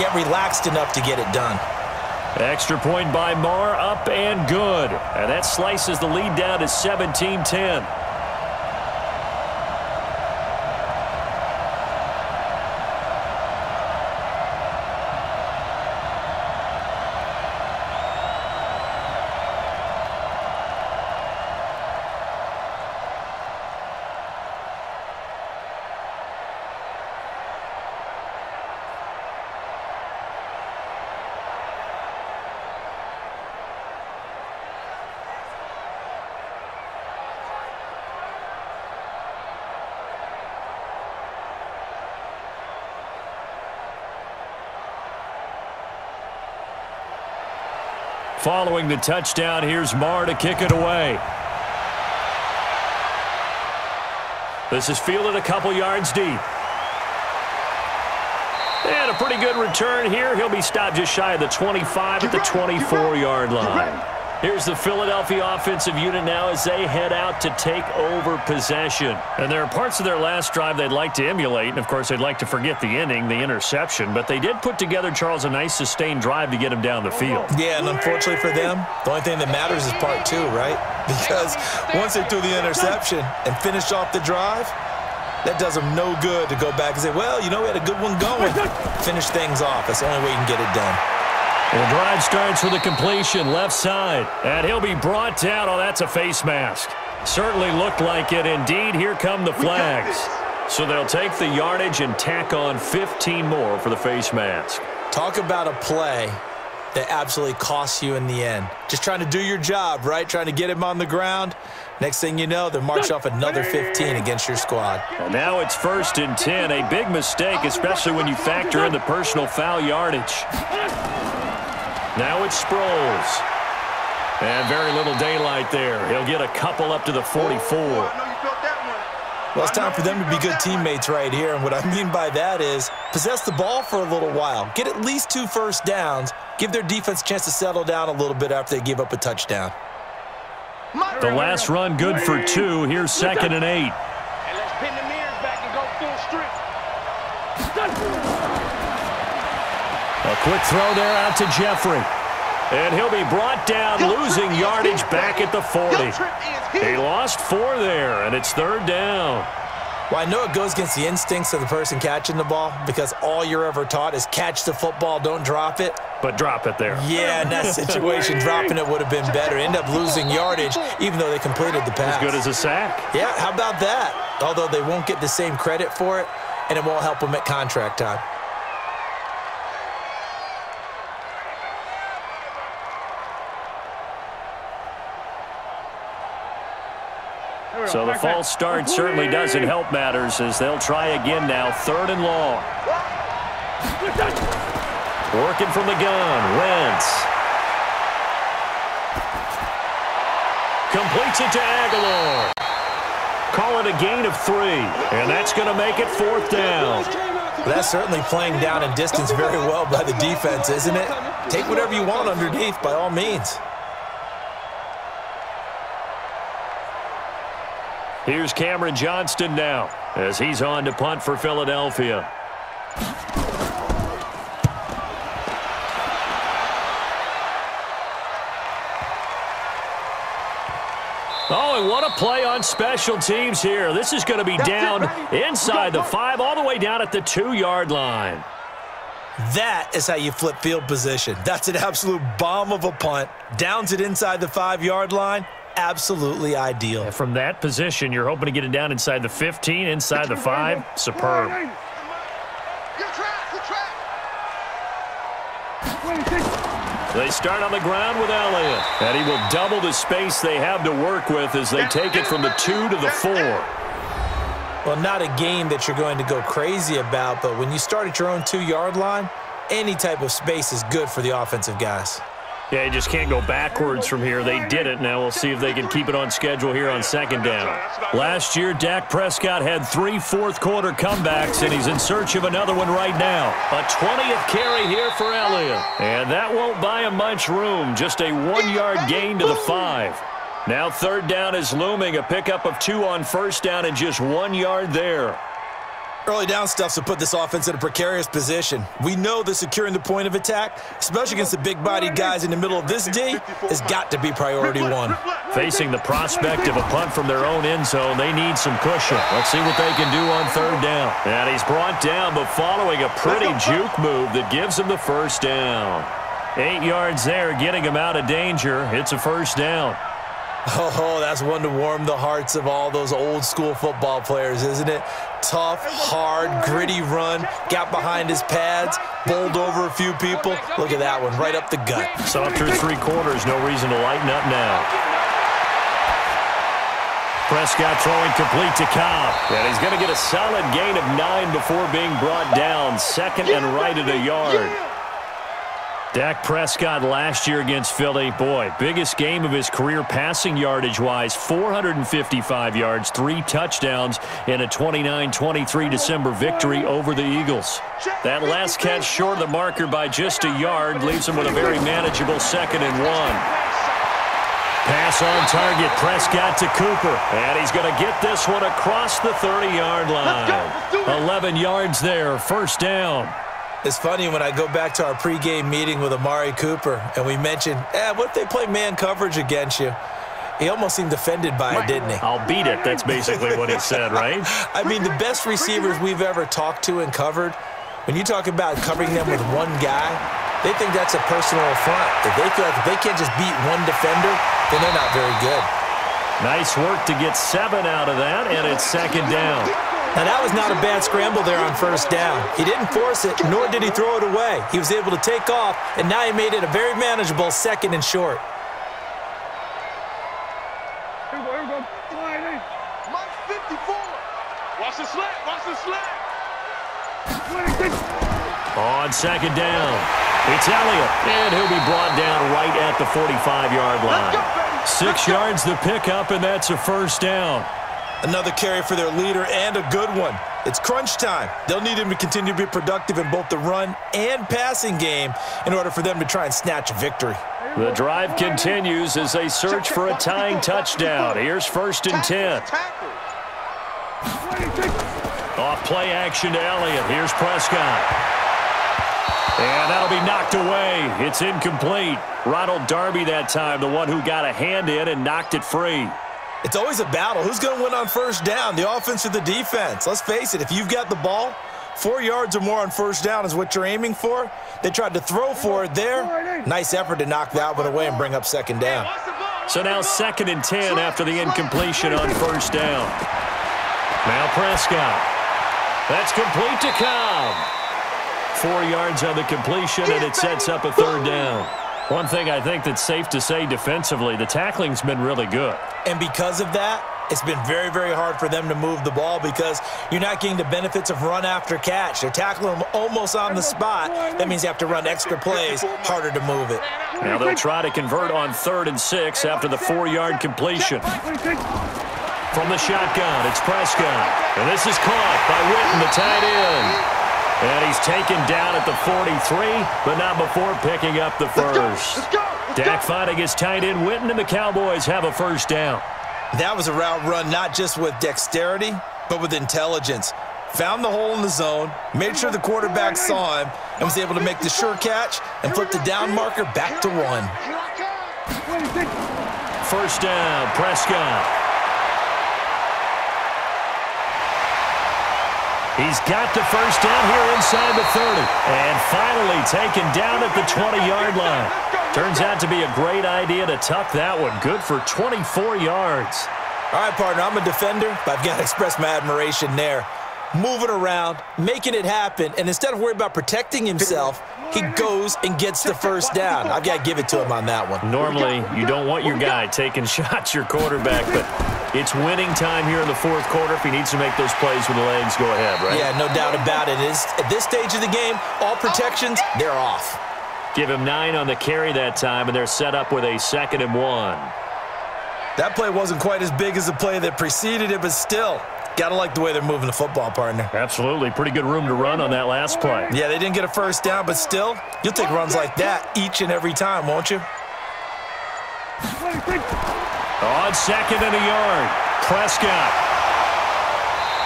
yet relaxed enough to get it done. Extra point by Maher, up and good. And that slices the lead down to 17-10. Following the touchdown, here's Maher to kick it away. This is fielded a couple yards deep. And a pretty good return here. He'll be stopped just shy of the 25 at the 24-yard line. Here's the Philadelphia offensive unit now as they head out to take over possession. And there are parts of their last drive they'd like to emulate. And, of course, they'd like to forget the inning, the interception. But they did put together, Charles, a nice sustained drive to get him down the field. Yeah, and unfortunately for them, the only thing that matters is part two, right? Because once they threw the interception and finished off the drive, that does them no good to go back and say, well, you know, we had a good one going. Finish things off. That's the only way you can get it done. The drive starts with a completion left side. And he'll be brought down. Oh, that's a face mask. Certainly looked like it. Indeed, here come the flags. So they'll take the yardage and tack on 15 more for the face mask. Talk about a play that absolutely costs you in the end. Just trying to do your job, right? Trying to get him on the ground. Next thing you know, they're marched off another 15 against your squad. And now it's first and 10. A big mistake, especially when you factor in the personal foul yardage. Now it's Sproles. And very little daylight there. He'll get a couple up to the 44. Well, it's time for them to be good teammates right here. And what I mean by that is possess the ball for a little while. Get at least two first downs. Give their defense a chance to settle down a little bit after they give up a touchdown. The last run good for two. Here's second and eight. And let's pin the mirrors back and go full strength. A quick throw there out to Jeffery. And he'll be brought down, losing yardage back at the 40. He lost four there, and it's third down. Well, I know it goes against the instincts of the person catching the ball because all you're ever taught is catch the football, don't drop it. But drop it there. Yeah, in that situation, dropping it would have been better. End up losing yardage, even though they completed the pass. As good as a sack. Yeah, how about that? Although they won't get the same credit for it, and it won't help them at contract time. So the false start certainly doesn't help matters as they'll try again now, third and long. Working from the gun, Wentz. Completes it to Agholor. Call it a gain of three, and that's going to make it fourth down. That's certainly playing down in distance very well by the defense, isn't it? Take whatever you want underneath by all means. Here's Cameron Johnston now as he's on to punt for Philadelphia. Oh, and what a play on special teams here. This is going to be down inside the five, all the way down at the two-yard line. That is how you flip field position. That's an absolute bomb of a punt. Downs it inside the five-yard line. Absolutely ideal. And from that position, you're hoping to get it down inside the 15, inside the 5. Superb. They start on the ground with Elliott. And he will double the space they have to work with as they take it from the 2 to the 4. Well, not a game that you're going to go crazy about, but when you start at your own two-yard line, any type of space is good for the offensive guys. Yeah, you just can't go backwards from here. They did it. Now we'll see if they can keep it on schedule here on second down. Last year, Dak Prescott had three fourth-quarter comebacks, and he's in search of another one right now. A 20th carry here for Elliott. And that won't buy him much room. Just a one-yard gain to the five. Now third down is looming. A pickup of two on first down and just one yard there. Early down stuff to put this offense in a precarious position. We know that securing the point of attack, especially against the big-bodied guys in the middle of this D, has got to be priority one. Facing the prospect of a punt from their own end zone, they need some cushion. Let's see what they can do on third down. And he's brought down, but following a pretty juke move that gives him the first down. Eight yards there, getting him out of danger. It's a first down. Oh, that's one to warm the hearts of all those old school football players, isn't it? Tough, hard, gritty run, got behind his pads, bowled over a few people. Look at that one, right up the gut. So after three quarters, no reason to lighten up now. Prescott throwing complete to Cobb. And he's going to get a solid gain of nine before being brought down. Second and right at a yard. Dak Prescott last year against Philly, boy, biggest game of his career passing yardage-wise, 455 yards, three touchdowns in a 29-23 December victory over the Eagles. That last catch short of the marker by just a yard leaves him with a very manageable second and one. Pass on target, Prescott to Cooper, and he's going to get this one across the 30-yard line. 11 yards there, first down. It's funny when I go back to our pregame meeting with Amari Cooper and we mentioned, eh, what if they play man coverage against you? He almost seemed offended by it, didn't he? I'll beat it. That's basically what he said, right? I mean, the best receivers we've ever talked to and covered, when you talk about covering them with one guy, they think that's a personal affront. If they feel like if they can't just beat one defender, then they're not very good. Nice work to get seven out of that, and it's second down. Now, that was not a bad scramble there on first down. He didn't force it, nor did he throw it away. He was able to take off, and now he made it a very manageable second and short. Here we go, here we go. Slide in. Mike 54. Watch the slant. Watch the slant. On second down, it's Elliott, and he'll be brought down right at the 45-yard line. Six yards the pickup, and that's a first down. Another carry for their leader and a good one. It's crunch time. They'll need him to continue to be productive in both the run and passing game in order for them to try and snatch a victory. The drive continues as they search for a tying touchdown. Here's first and 10. Tackle. 26. Off play action to Elliott. Here's Prescott. And that'll be knocked away. It's incomplete. Ronald Darby that time, the one who got a hand in and knocked it free. It's always a battle. Who's going to win on first down, the offense or the defense? Let's face it, if you've got the ball, four yards or more on first down is what you're aiming for. They tried to throw for it there. Nice effort to knock that one away and bring up second down. Watch the ball. So now second and 10 after the incompletion on first down. Now Prescott. That's complete to Cobb. Four yards on the completion, and it sets up a third down. One thing I think that's safe to say defensively, the tackling's been really good. And because of that, it's been very, very hard for them to move the ball because you're not getting the benefits of run after catch. They're tackling them almost on the spot. That means you have to run extra plays, harder to move it. Now they'll try to convert on third and six after the four-yard completion. From the shotgun, it's Prescott. And this is caught by Witten, the tight end. And he's taken down at the 43, but not before picking up the Let's go. first. Let's go. Let's Dak go. finding his tight end Witten, and the Cowboys have a first down. That was a route run not just with dexterity, but with intelligence. Found the hole in the zone, made sure the quarterback saw him, and was able to make the sure catch and flip the down marker back to one. Here I come. 26. First down, Prescott. He's got the first down here inside the 30. And finally taken down at the 20-yard line. Turns out to be a great idea to tuck that one. Good for 24 yards. All right, partner, I'm a defender, but I've got to express my admiration there. Moving around, making it happen, and instead of worrying about protecting himself, he goes and gets the first down. I've got to give it to him on that one. Normally, you don't want your guy taking shots, your quarterback, but it's winning time here in the fourth quarter. If he needs to make those plays with the legs, go ahead, right? Yeah, no doubt about it. It's, at this stage of the game, all protections, they're off. Give him nine on the carry that time, and they're set up with a second and one. That play wasn't quite as big as the play that preceded it, but still, gotta like the way they're moving the football, partner. Absolutely. Pretty good room to run on that last play. Yeah, they didn't get a first down, but still, you'll take runs like that each and every time, won't you? 26. On second and a yard, Prescott.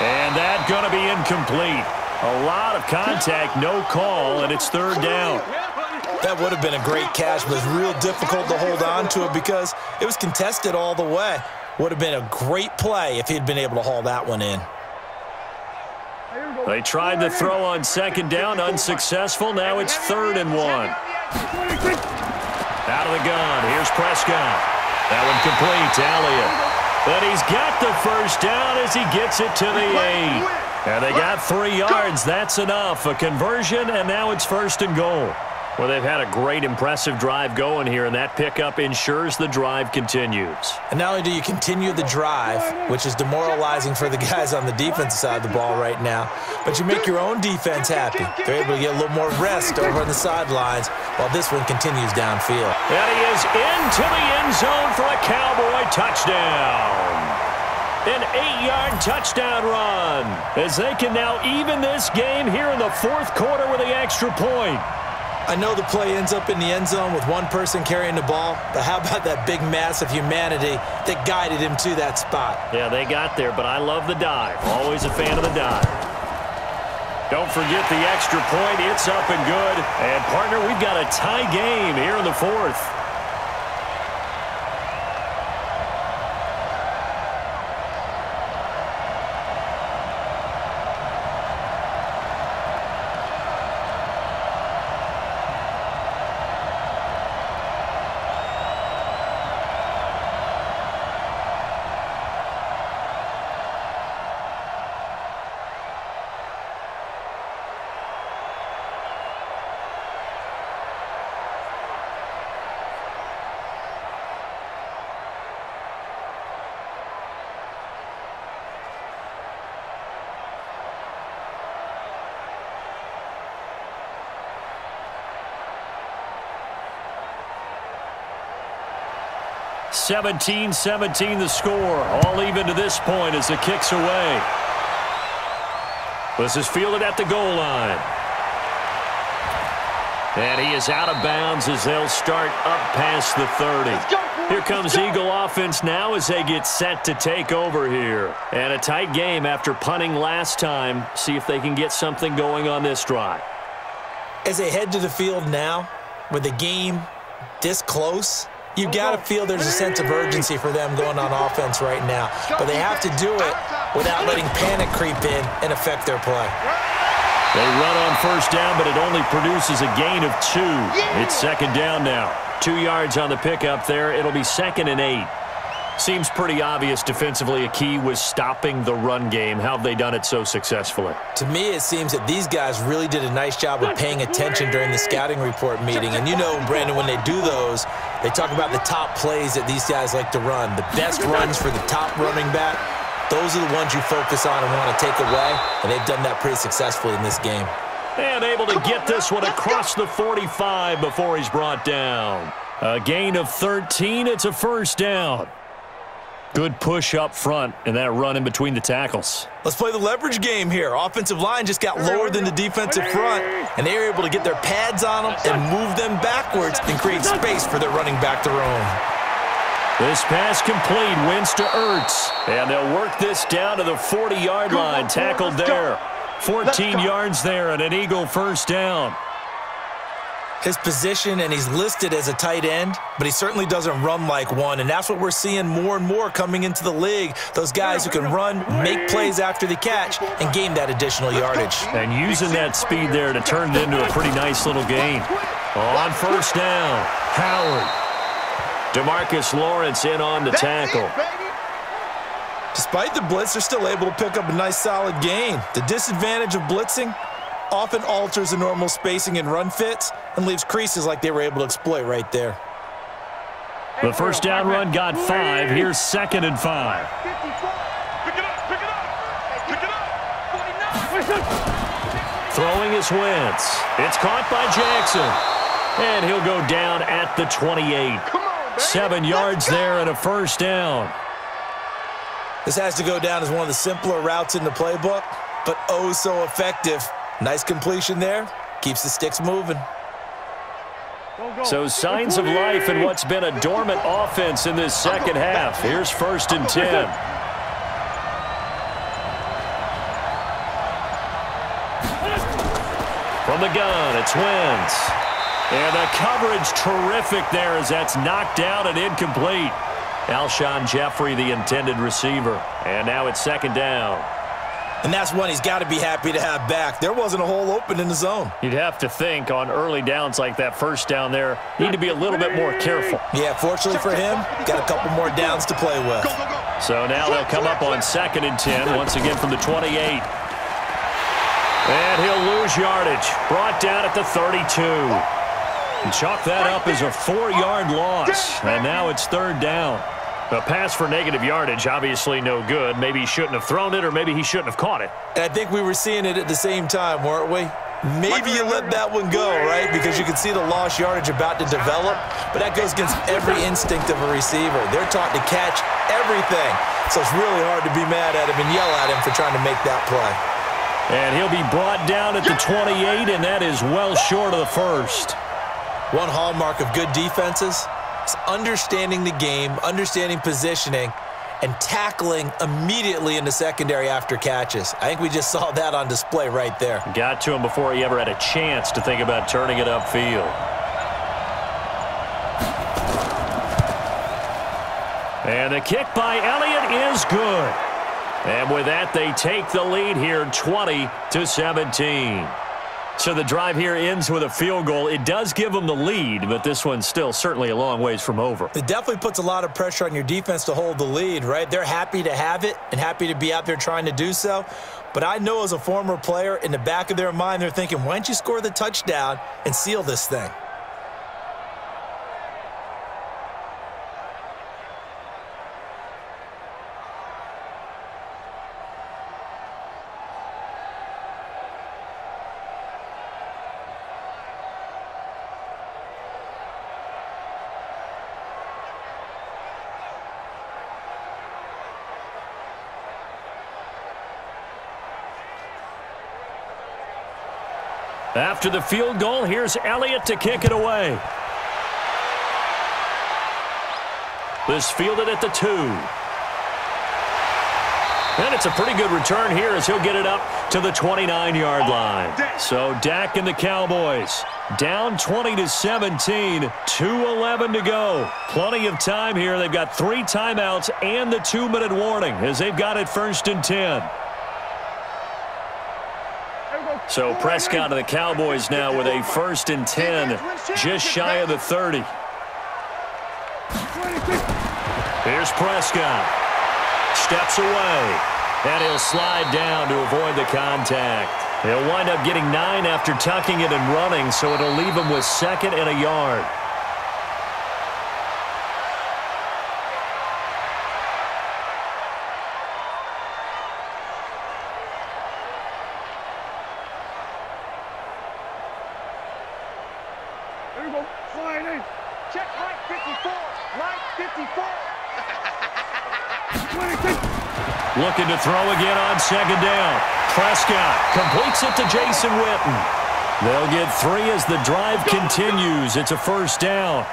And that going to be incomplete. A lot of contact, no call, and it's third down. That would have been a great catch, but it's real difficult to hold on to it because it was contested all the way. Would have been a great play if he'd been able to haul that one in. Here we go. They tried to throw on second down, unsuccessful. Now it's third and one. Out of the gun, here's Prescott. That one complete to Elliott. But he's got the first down as he gets it to the eight. And they got three yards. That's enough. A conversion, and now it's first and goal. Well, they've had a great, impressive drive going here, and that pickup ensures the drive continues. And not only do you continue the drive, which is demoralizing for the guys on the defensive side of the ball right now, but you make your own defense happy. They're able to get a little more rest over on the sidelines while this one continues downfield. And he is into the end zone for a Cowboy touchdown. An eight-yard touchdown run as they can now even this game here in the fourth quarter with the extra point. I know the play ends up in the end zone with one person carrying the ball, but how about that big mass of humanity that guided him to that spot? Yeah, they got there, but I love the dive. Always a fan of the dive. Don't forget the extra point. It's up and good. And, partner, we've got a tie game here in the fourth. 17-17 the score. All even to this point as the kick's away. This is fielded at the goal line. And he is out of bounds as they'll start up past the 30. Here comes Eagle offense now as they get set to take over here. And a tight game after punting last time. See if they can get something going on this drive. As they head to the field now, with the game this close, you got to feel there's a sense of urgency for them going on offense right now. But they have to do it without letting panic creep in and affect their play. They run on first down, but it only produces a gain of two. It's second down now. Two yards on the pickup there. It'll be second and eight. Seems pretty obvious defensively a key was stopping the run game. How have they done it so successfully? To me, it seems that these guys really did a nice job of paying attention during the scouting report meeting. And you know, Brandon, when they do those, they talk about the top plays that these guys like to run. The best runs for the top running back, those are the ones you focus on and want to take away. And they've done that pretty successfully in this game. And able to get this one across the 45 before he's brought down. A gain of 13. It's a first down. Good push up front and that run in between the tackles. Let's play the leverage game here. Offensive line just got lower than the defensive front, and they were able to get their pads on them and move them backwards and create space for their running back to roam. This pass complete, Wentz to Ertz. And they'll work this down to the 40-yard line, tackled there. 14 yards there and an Eagle first down his position, and he's listed as a tight end, but he certainly doesn't run like one, and that's what we're seeing more and more coming into the league. Those guys who can run, make plays after the catch, and gain that additional yardage. And using that speed there to turn it into a pretty nice little gain. On first down, Howard. Demarcus Lawrence in on the tackle. Despite the blitz, they're still able to pick up a nice solid gain. The disadvantage of blitzing often alters the normal spacing and run fits and leaves creases like they were able to exploit right there. The first down run got five. Here's second and five. Throwing his Wentz. It's caught by Jackson. And he'll go down at the 28. Seven yards there and a first down. This has to go down as one of the simpler routes in the playbook, but oh so effective Nice completion there. Keeps the sticks moving. So signs of life in what's been a dormant offense in this second half. Here's first and 10. From the gun, it's Wentz. And the coverage terrific there as that's knocked down and incomplete. Alshon Jeffery, the intended receiver. And now it's second down. And that's one he's got to be happy to have back. There wasn't a hole open in the zone. You'd have to think on early downs like that first down there, need to be a little bit more careful. Yeah, fortunately for him, got a couple more downs to play with. So now they'll come up on second and 10, once again from the 28. And he'll lose yardage. Brought down at the 32. Chalk that up as a four-yard loss, and now it's third down. A pass for negative yardage, obviously no good. Maybe he shouldn't have thrown it, or maybe he shouldn't have caught it. I think we were seeing it at the same time, weren't we? Maybe you let that one go, right? Because you can see the lost yardage about to develop, but that goes against every instinct of a receiver. They're taught to catch everything, so it's really hard to be mad at him and yell at him for trying to make that play. And he'll be brought down at the 28, and that is well short of the first. One hallmark of good defenses understanding the game, understanding positioning, and tackling immediately in the secondary after catches. I think we just saw that on display right there. Got to him before he ever had a chance to think about turning it upfield. And the kick by Elliott is good. And with that, they take the lead here 20 to 17. So the drive here ends with a field goal. It does give them the lead, but this one's still certainly a long ways from over. It definitely puts a lot of pressure on your defense to hold the lead, right? They're happy to have it and happy to be out there trying to do so. But I know as a former player, in the back of their mind, they're thinking, why don't you score the touchdown and seal this thing? After the field goal, here's Elliott to kick it away. This fielded at the two. And it's a pretty good return here as he'll get it up to the 29-yard line. So Dak and the Cowboys down 20 to 17, 2.11 to go. Plenty of time here. They've got three timeouts and the two-minute warning as they've got it first and 10. So Prescott of the Cowboys now with a first and 10, just shy of the 30. Here's Prescott. Steps away. And he'll slide down to avoid the contact. He'll wind up getting nine after tucking it and running, so it'll leave him with second and a yard. Looking to throw again on second down. Prescott completes it to Jason Witten. They'll get three as the drive continues. It's a first down.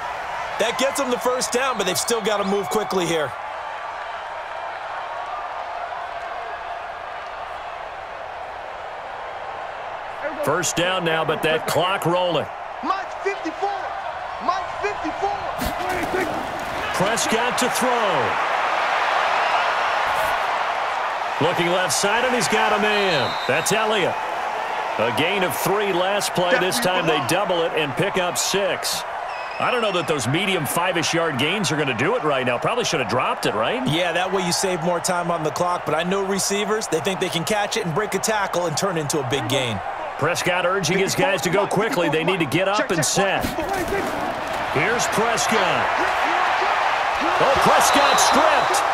That gets them the first down, but they've still got to move quickly here. First down now, but that clock rolling. Mike 54. Mike 54. Prescott to throw. Looking left side, and he's got a man. That's Elliott. A gain of three last play. This time they double it and pick up six. I don't know that those medium five-ish yard gains are going to do it right now. Probably should have dropped it, right? Yeah, that way you save more time on the clock. But I know receivers, they think they can catch it and break a tackle and turn into a big gain. Prescott urging his guys to go quickly. They need to get up and set. Here's Prescott. Oh, Prescott stripped.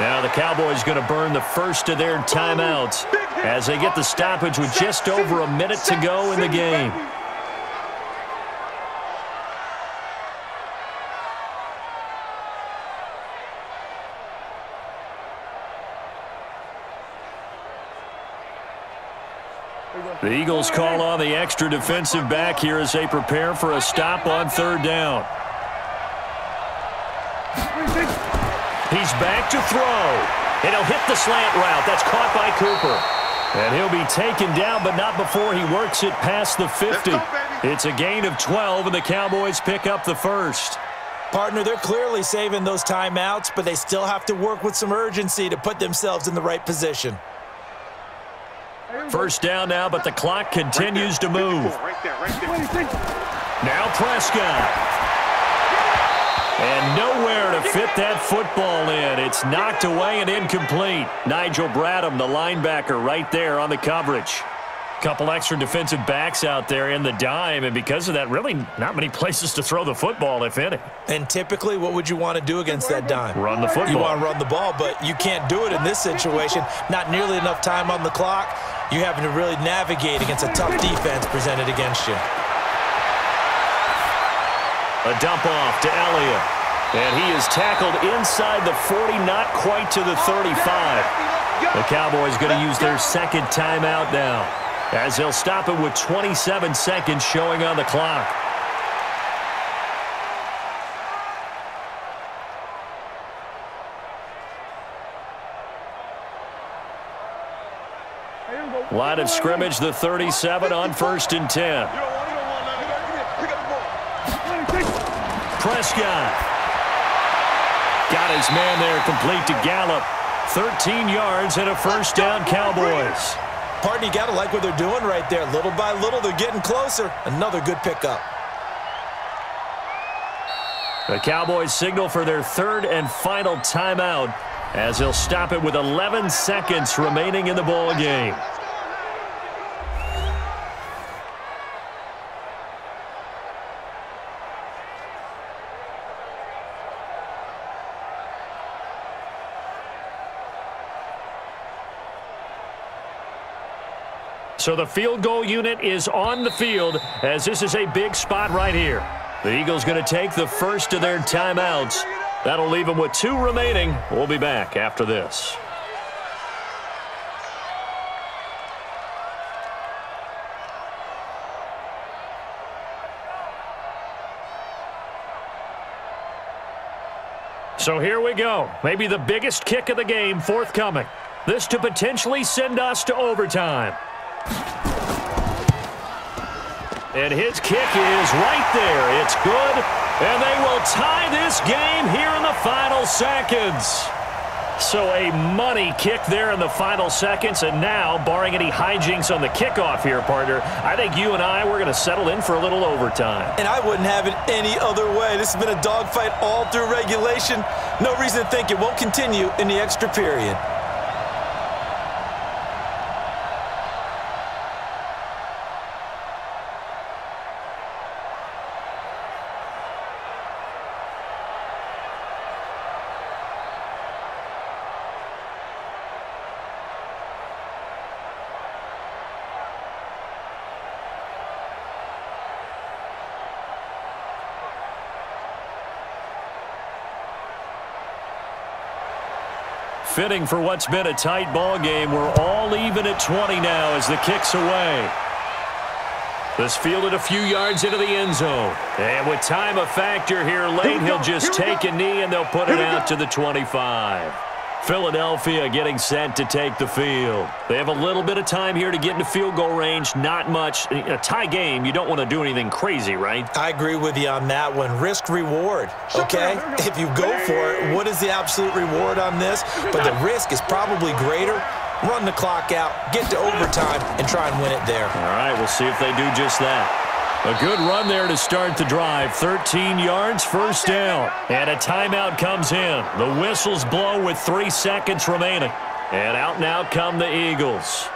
Now the Cowboys are going to burn the first of their timeouts as they get the stoppage with just over a minute to go in the game. The Eagles call on the extra defensive back here as they prepare for a stop on third down. He's back to throw. And he'll hit the slant route. That's caught by Cooper. And he'll be taken down, but not before he works it past the 50. Go, it's a gain of 12, and the Cowboys pick up the first. Partner, they're clearly saving those timeouts, but they still have to work with some urgency to put themselves in the right position. First down now, but the clock continues to move. Now Prescott. And nowhere to fit that football in. It's knocked away and incomplete. Nigel Bradham, the linebacker, right there on the coverage. Couple extra defensive backs out there in the dime, and because of that, really not many places to throw the football, if any. And typically, what would you want to do against that dime? Run the football. You want to run the ball, but you can't do it in this situation. Not nearly enough time on the clock. You're having to really navigate against a tough defense presented against you. A dump off to Elliott. And he is tackled inside the 40, not quite to the 35. The Cowboys going to use their second timeout now as they'll stop it with 27 seconds showing on the clock. Line of scrimmage, the 37 on first and 10. Prescott. Got his man there complete to Gallup. 13 yards and a first down Cowboys. Partner, you got to like what they're doing right there. Little by little, they're getting closer. Another good pickup. The Cowboys signal for their third and final timeout as they'll stop it with 11 seconds remaining in the ball game. So the field goal unit is on the field as this is a big spot right here. The Eagles going to take the first of their timeouts. That'll leave them with two remaining. We'll be back after this. So here we go. Maybe the biggest kick of the game forthcoming. This to potentially send us to overtime. And his kick is right there. It's good. And they will tie this game here in the final seconds. So a money kick there in the final seconds. And now, barring any hijinks on the kickoff here, partner, I think you and I, we're going to settle in for a little overtime. And I wouldn't have it any other way. This has been a dogfight all through regulation. No reason to think it won't continue in the extra period. Fitting for what's been a tight ball game. We're all even at 20 now as the kick's away. This fielded a few yards into the end zone. And with time a factor here late, he'll just take a knee and they'll put it out to the 25. Philadelphia getting set to take the field. They have a little bit of time here to get into field goal range. Not much. A tie game, you don't want to do anything crazy, right? I agree with you on that one. Risk reward, okay? If you go for it, what is the absolute reward on this? But the risk is probably greater. Run the clock out, get to overtime, and try and win it there. All right, we'll see if they do just that. A good run there to start the drive. 13 yards, first down. And a timeout comes in. The whistles blow with three seconds remaining. And out now come the Eagles.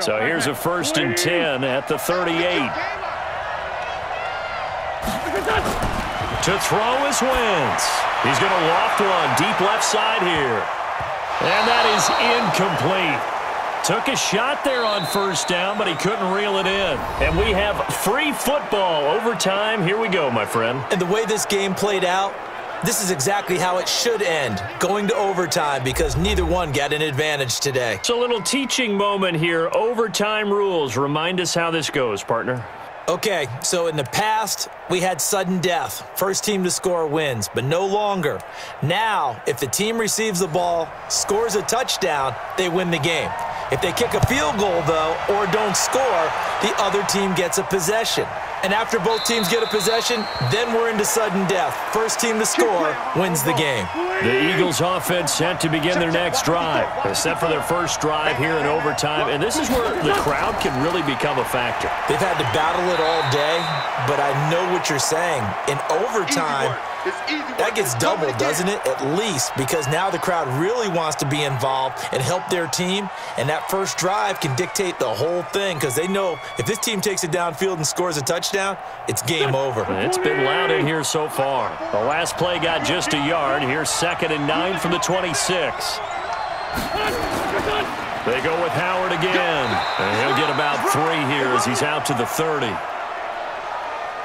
So here's a first and 10 at the 38. To throw is Wentz. He's going to loft one deep left side here. And that is incomplete. Took a shot there on first down, but he couldn't reel it in. And we have free football overtime. Here we go, my friend. And the way this game played out, this is exactly how it should end, going to overtime because neither one got an advantage today. So a little teaching moment here. Overtime rules. Remind us how this goes, partner. Okay, so in the past, we had sudden death. First team to score wins, but no longer. Now, if the team receives the ball, scores a touchdown, they win the game. If they kick a field goal, though, or don't score, the other team gets a possession. And after both teams get a possession, then we're into sudden death. First team to score wins the game. The Eagles offense set to begin their next drive. They're set for their first drive here in overtime, and this is where the crowd can really become a factor. They've had to battle it all day, but I know what you're saying. In overtime, that gets doubled, doesn't it? At least, because now the crowd really wants to be involved and help their team, and that first drive can dictate the whole thing because they know if this team takes it downfield and scores a touchdown, it's game over. It's been loud in here so far. The last play got just a yard. Here's second and nine from the 26. They go with Howard again. And he'll get about three here as he's out to the 30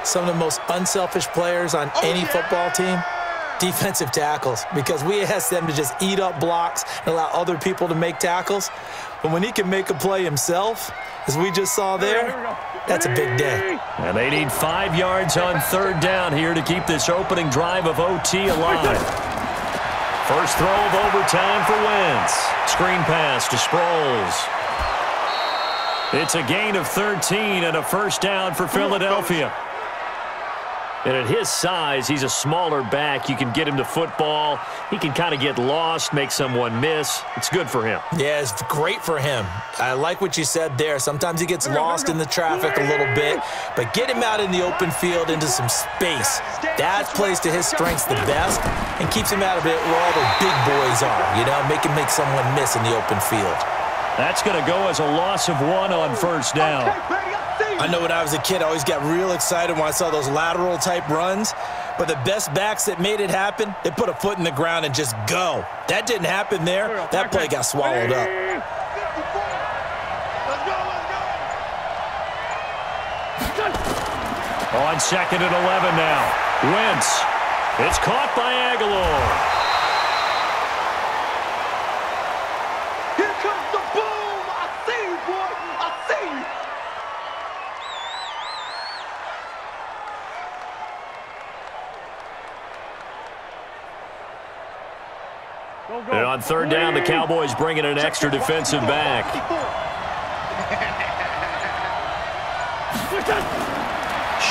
some of the most unselfish players on any football team, defensive tackles, because we ask them to just eat up blocks and allow other people to make tackles. But when he can make a play himself, as we just saw there, that's a big day. And they need five yards on third down here to keep this opening drive of OT alive. First throw of overtime for Wentz. Screen pass to Sproles. It's a gain of 13 and a first down for Philadelphia. And at his size, he's a smaller back. You can get him to football. He can kind of get lost, make someone miss. It's good for him. Yeah, it's great for him. I like what you said there. Sometimes he gets lost in the traffic a little bit, but get him out in the open field into some space. That plays to his strengths the best and keeps him out of it where all the big boys are, you know, make him make someone miss in the open field. That's going to go as a loss of one on first down. I know when I was a kid, I always got real excited when I saw those lateral type runs. But the best backs that made it happen, they put a foot in the ground and just go. That didn't happen there. That play got swallowed up. On second and 11 now. Wentz. It's caught by Agholor. And on third down, the Cowboys bringing an extra defensive back.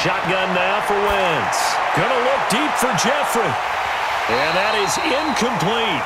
Shotgun now for Wentz. Gonna look deep for Jeffery. And that is incomplete.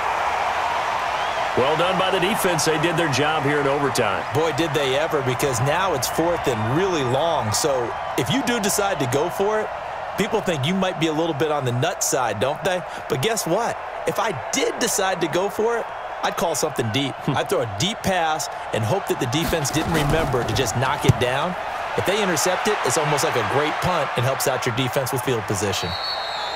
Well done by the defense. They did their job here in overtime. Boy, did they ever, because now it's fourth and really long. So if you do decide to go for it, people think you might be a little bit on the nut side, don't they? But guess what? If I did decide to go for it, I'd call something deep. Hmm. I'd throw a deep pass and hope that the defense didn't remember to just knock it down. If they intercept it, it's almost like a great punt and helps out your defense with field position.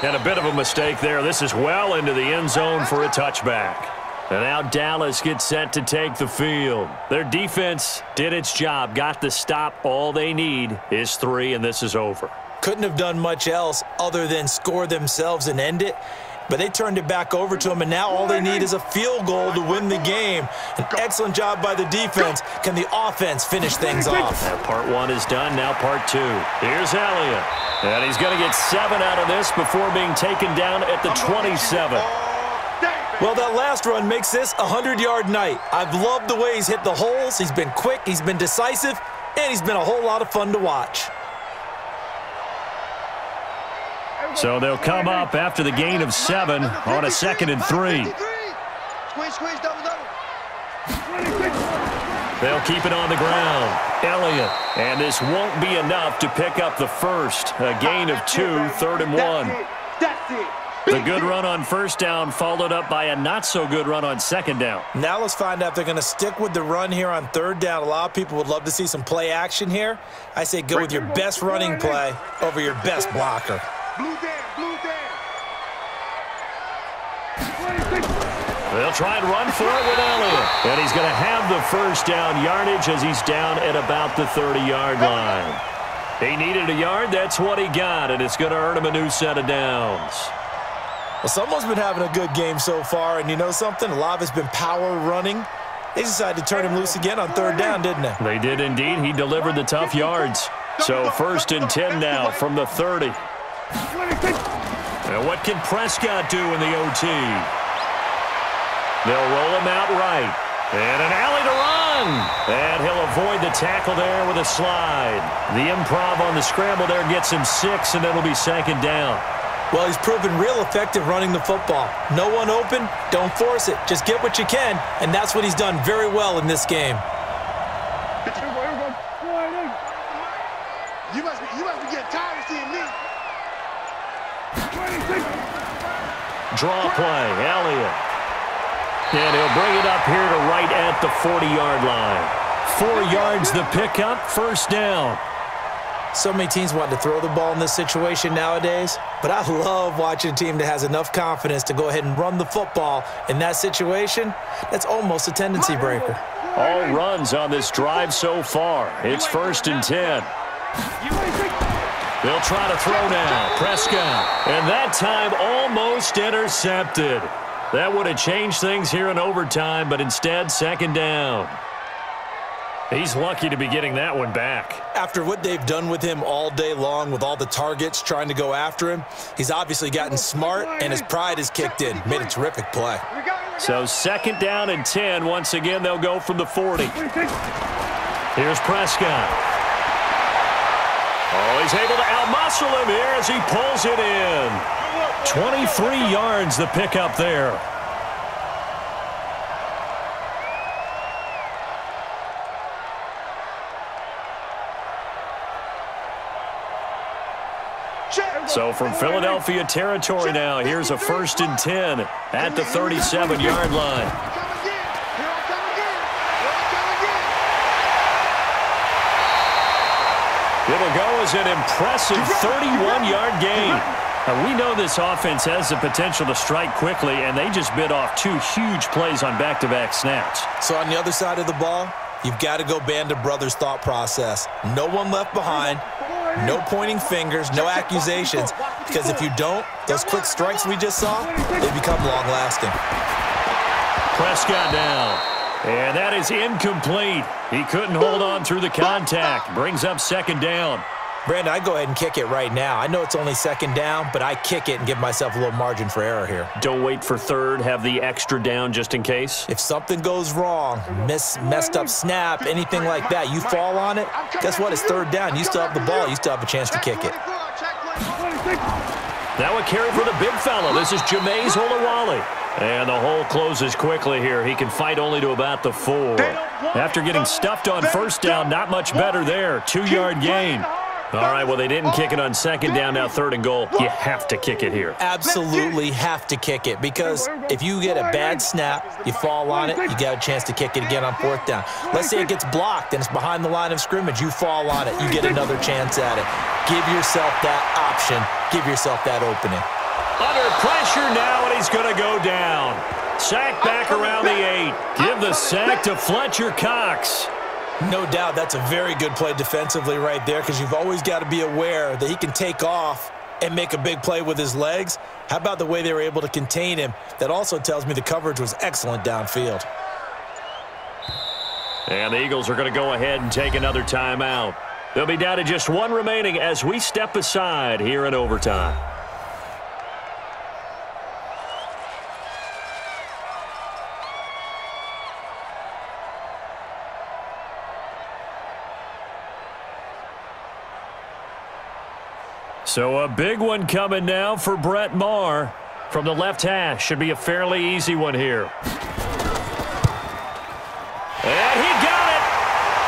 And a bit of a mistake there. This is well into the end zone for a touchback. And now Dallas gets set to take the field. Their defense did its job, got the stop. All they need is three, and this is over. Couldn't have done much else other than score themselves and end it but they turned it back over to him, and now all they need is a field goal to win the game. An excellent job by the defense. Can the offense finish things off? Part one is done. Now part two. Here's Elliott. And he's going to get seven out of this before being taken down at the 27. Well, that last run makes this a 100-yard night. I've loved the way he's hit the holes. He's been quick, he's been decisive, and he's been a whole lot of fun to watch. So they'll come up after the gain of seven on a second and three. They'll keep it on the ground. Elliott. And this won't be enough to pick up the first. A gain of two, third and one. The good run on first down followed up by a not-so-good run on second down. Now let's find out if they're going to stick with the run here on third down. A lot of people would love to see some play action here. I say go with your best running play over your best blocker. Blue blue They'll try and run for it with Elliott. And he's going to have the first down yardage as he's down at about the 30-yard line. He needed a yard. That's what he got, and it's going to earn him a new set of downs. Well, someone's been having a good game so far, and you know something? A lot of it's been power running. They decided to turn him loose again on third down, didn't they? They did indeed. He delivered the tough yards. So first and 10 now from the 30. And what can Prescott do in the OT? They'll roll him out right. And an alley to run. And he'll avoid the tackle there with a slide. The improv on the scramble there gets him six, and it'll be second down. Well, he's proven real effective running the football. No one open, don't force it. Just get what you can, and that's what he's done very well in this game. You must be, you must be getting tired of seeing me. Draw play, Elliott. And he'll bring it up here to right at the 40-yard line. Four yards the pickup, first down. So many teams want to throw the ball in this situation nowadays, but I love watching a team that has enough confidence to go ahead and run the football in that situation. That's almost a tendency breaker. All runs on this drive so far. It's first and 10. They'll try to throw now. Prescott. And that time almost intercepted. That would have changed things here in overtime, but instead, second down. He's lucky to be getting that one back. After what they've done with him all day long with all the targets trying to go after him, he's obviously gotten smart and his pride has kicked in. Made a terrific play. So second down and 10. Once again, they'll go from the 40. Here's Prescott. He's able to outmuscle him here as he pulls it in. 23 yards the pickup there. So from Philadelphia territory now, here's a first and 10 at the 37-yard line. It'll go as an impressive 31-yard gain. Now, we know this offense has the potential to strike quickly, and they just bit off two huge plays on back-to-back -back snaps. So on the other side of the ball, you've got to go band of brothers thought process. No one left behind. No pointing fingers, no accusations, because if you don't, those quick strikes we just saw, they become long-lasting. Prescott down. And that is incomplete. He couldn't hold on through the contact. Brings up second down. Brandon, I go ahead and kick it right now. I know it's only second down, but I kick it and give myself a little margin for error here. Don't wait for third. Have the extra down just in case. If something goes wrong, miss, messed up snap, anything like that, you fall on it, guess what? It's third down. You still have the ball. You still have a chance to kick it. That would carry for the big fella. This is Jamize Olawale. And the hole closes quickly here. He can fight only to about the four. After getting stuffed on first down, not much better there. Two-yard gain. All right, well, they didn't kick it on second down, now third and goal. You have to kick it here. Absolutely have to kick it because if you get a bad snap, you fall on it, you got a chance to kick it again on fourth down. Let's say it gets blocked and it's behind the line of scrimmage. You fall on it, you get another chance at it. Give yourself that option. Give yourself that opening. Under pressure now, and he's going to go down. Sack back around the eight. Give the sack to Fletcher Cox. No doubt that's a very good play defensively right there because you've always got to be aware that he can take off and make a big play with his legs. How about the way they were able to contain him? That also tells me the coverage was excellent downfield. And the Eagles are going to go ahead and take another timeout. They'll be down to just one remaining as we step aside here in overtime. So a big one coming now for Brett Maher. From the left hash, should be a fairly easy one here. And he got it.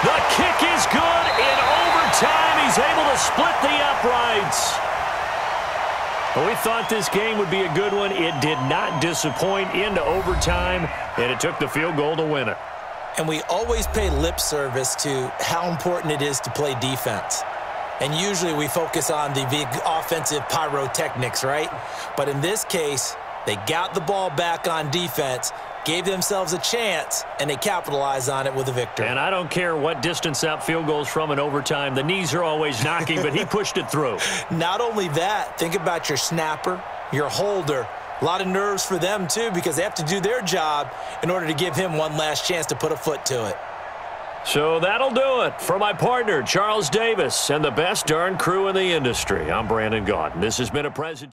The kick is good in overtime. He's able to split the uprights. We thought this game would be a good one. It did not disappoint into overtime, and it took the field goal to win it. And we always pay lip service to how important it is to play defense. And usually we focus on the big offensive pyrotechnics, right? But in this case, they got the ball back on defense, gave themselves a chance, and they capitalized on it with a victory. And I don't care what distance that field goes from in overtime. The knees are always knocking, but he pushed it through. Not only that, think about your snapper, your holder. A lot of nerves for them, too, because they have to do their job in order to give him one last chance to put a foot to it. So that'll do it for my partner, Charles Davis, and the best darn crew in the industry. I'm Brandon Gaudin. This has been a present.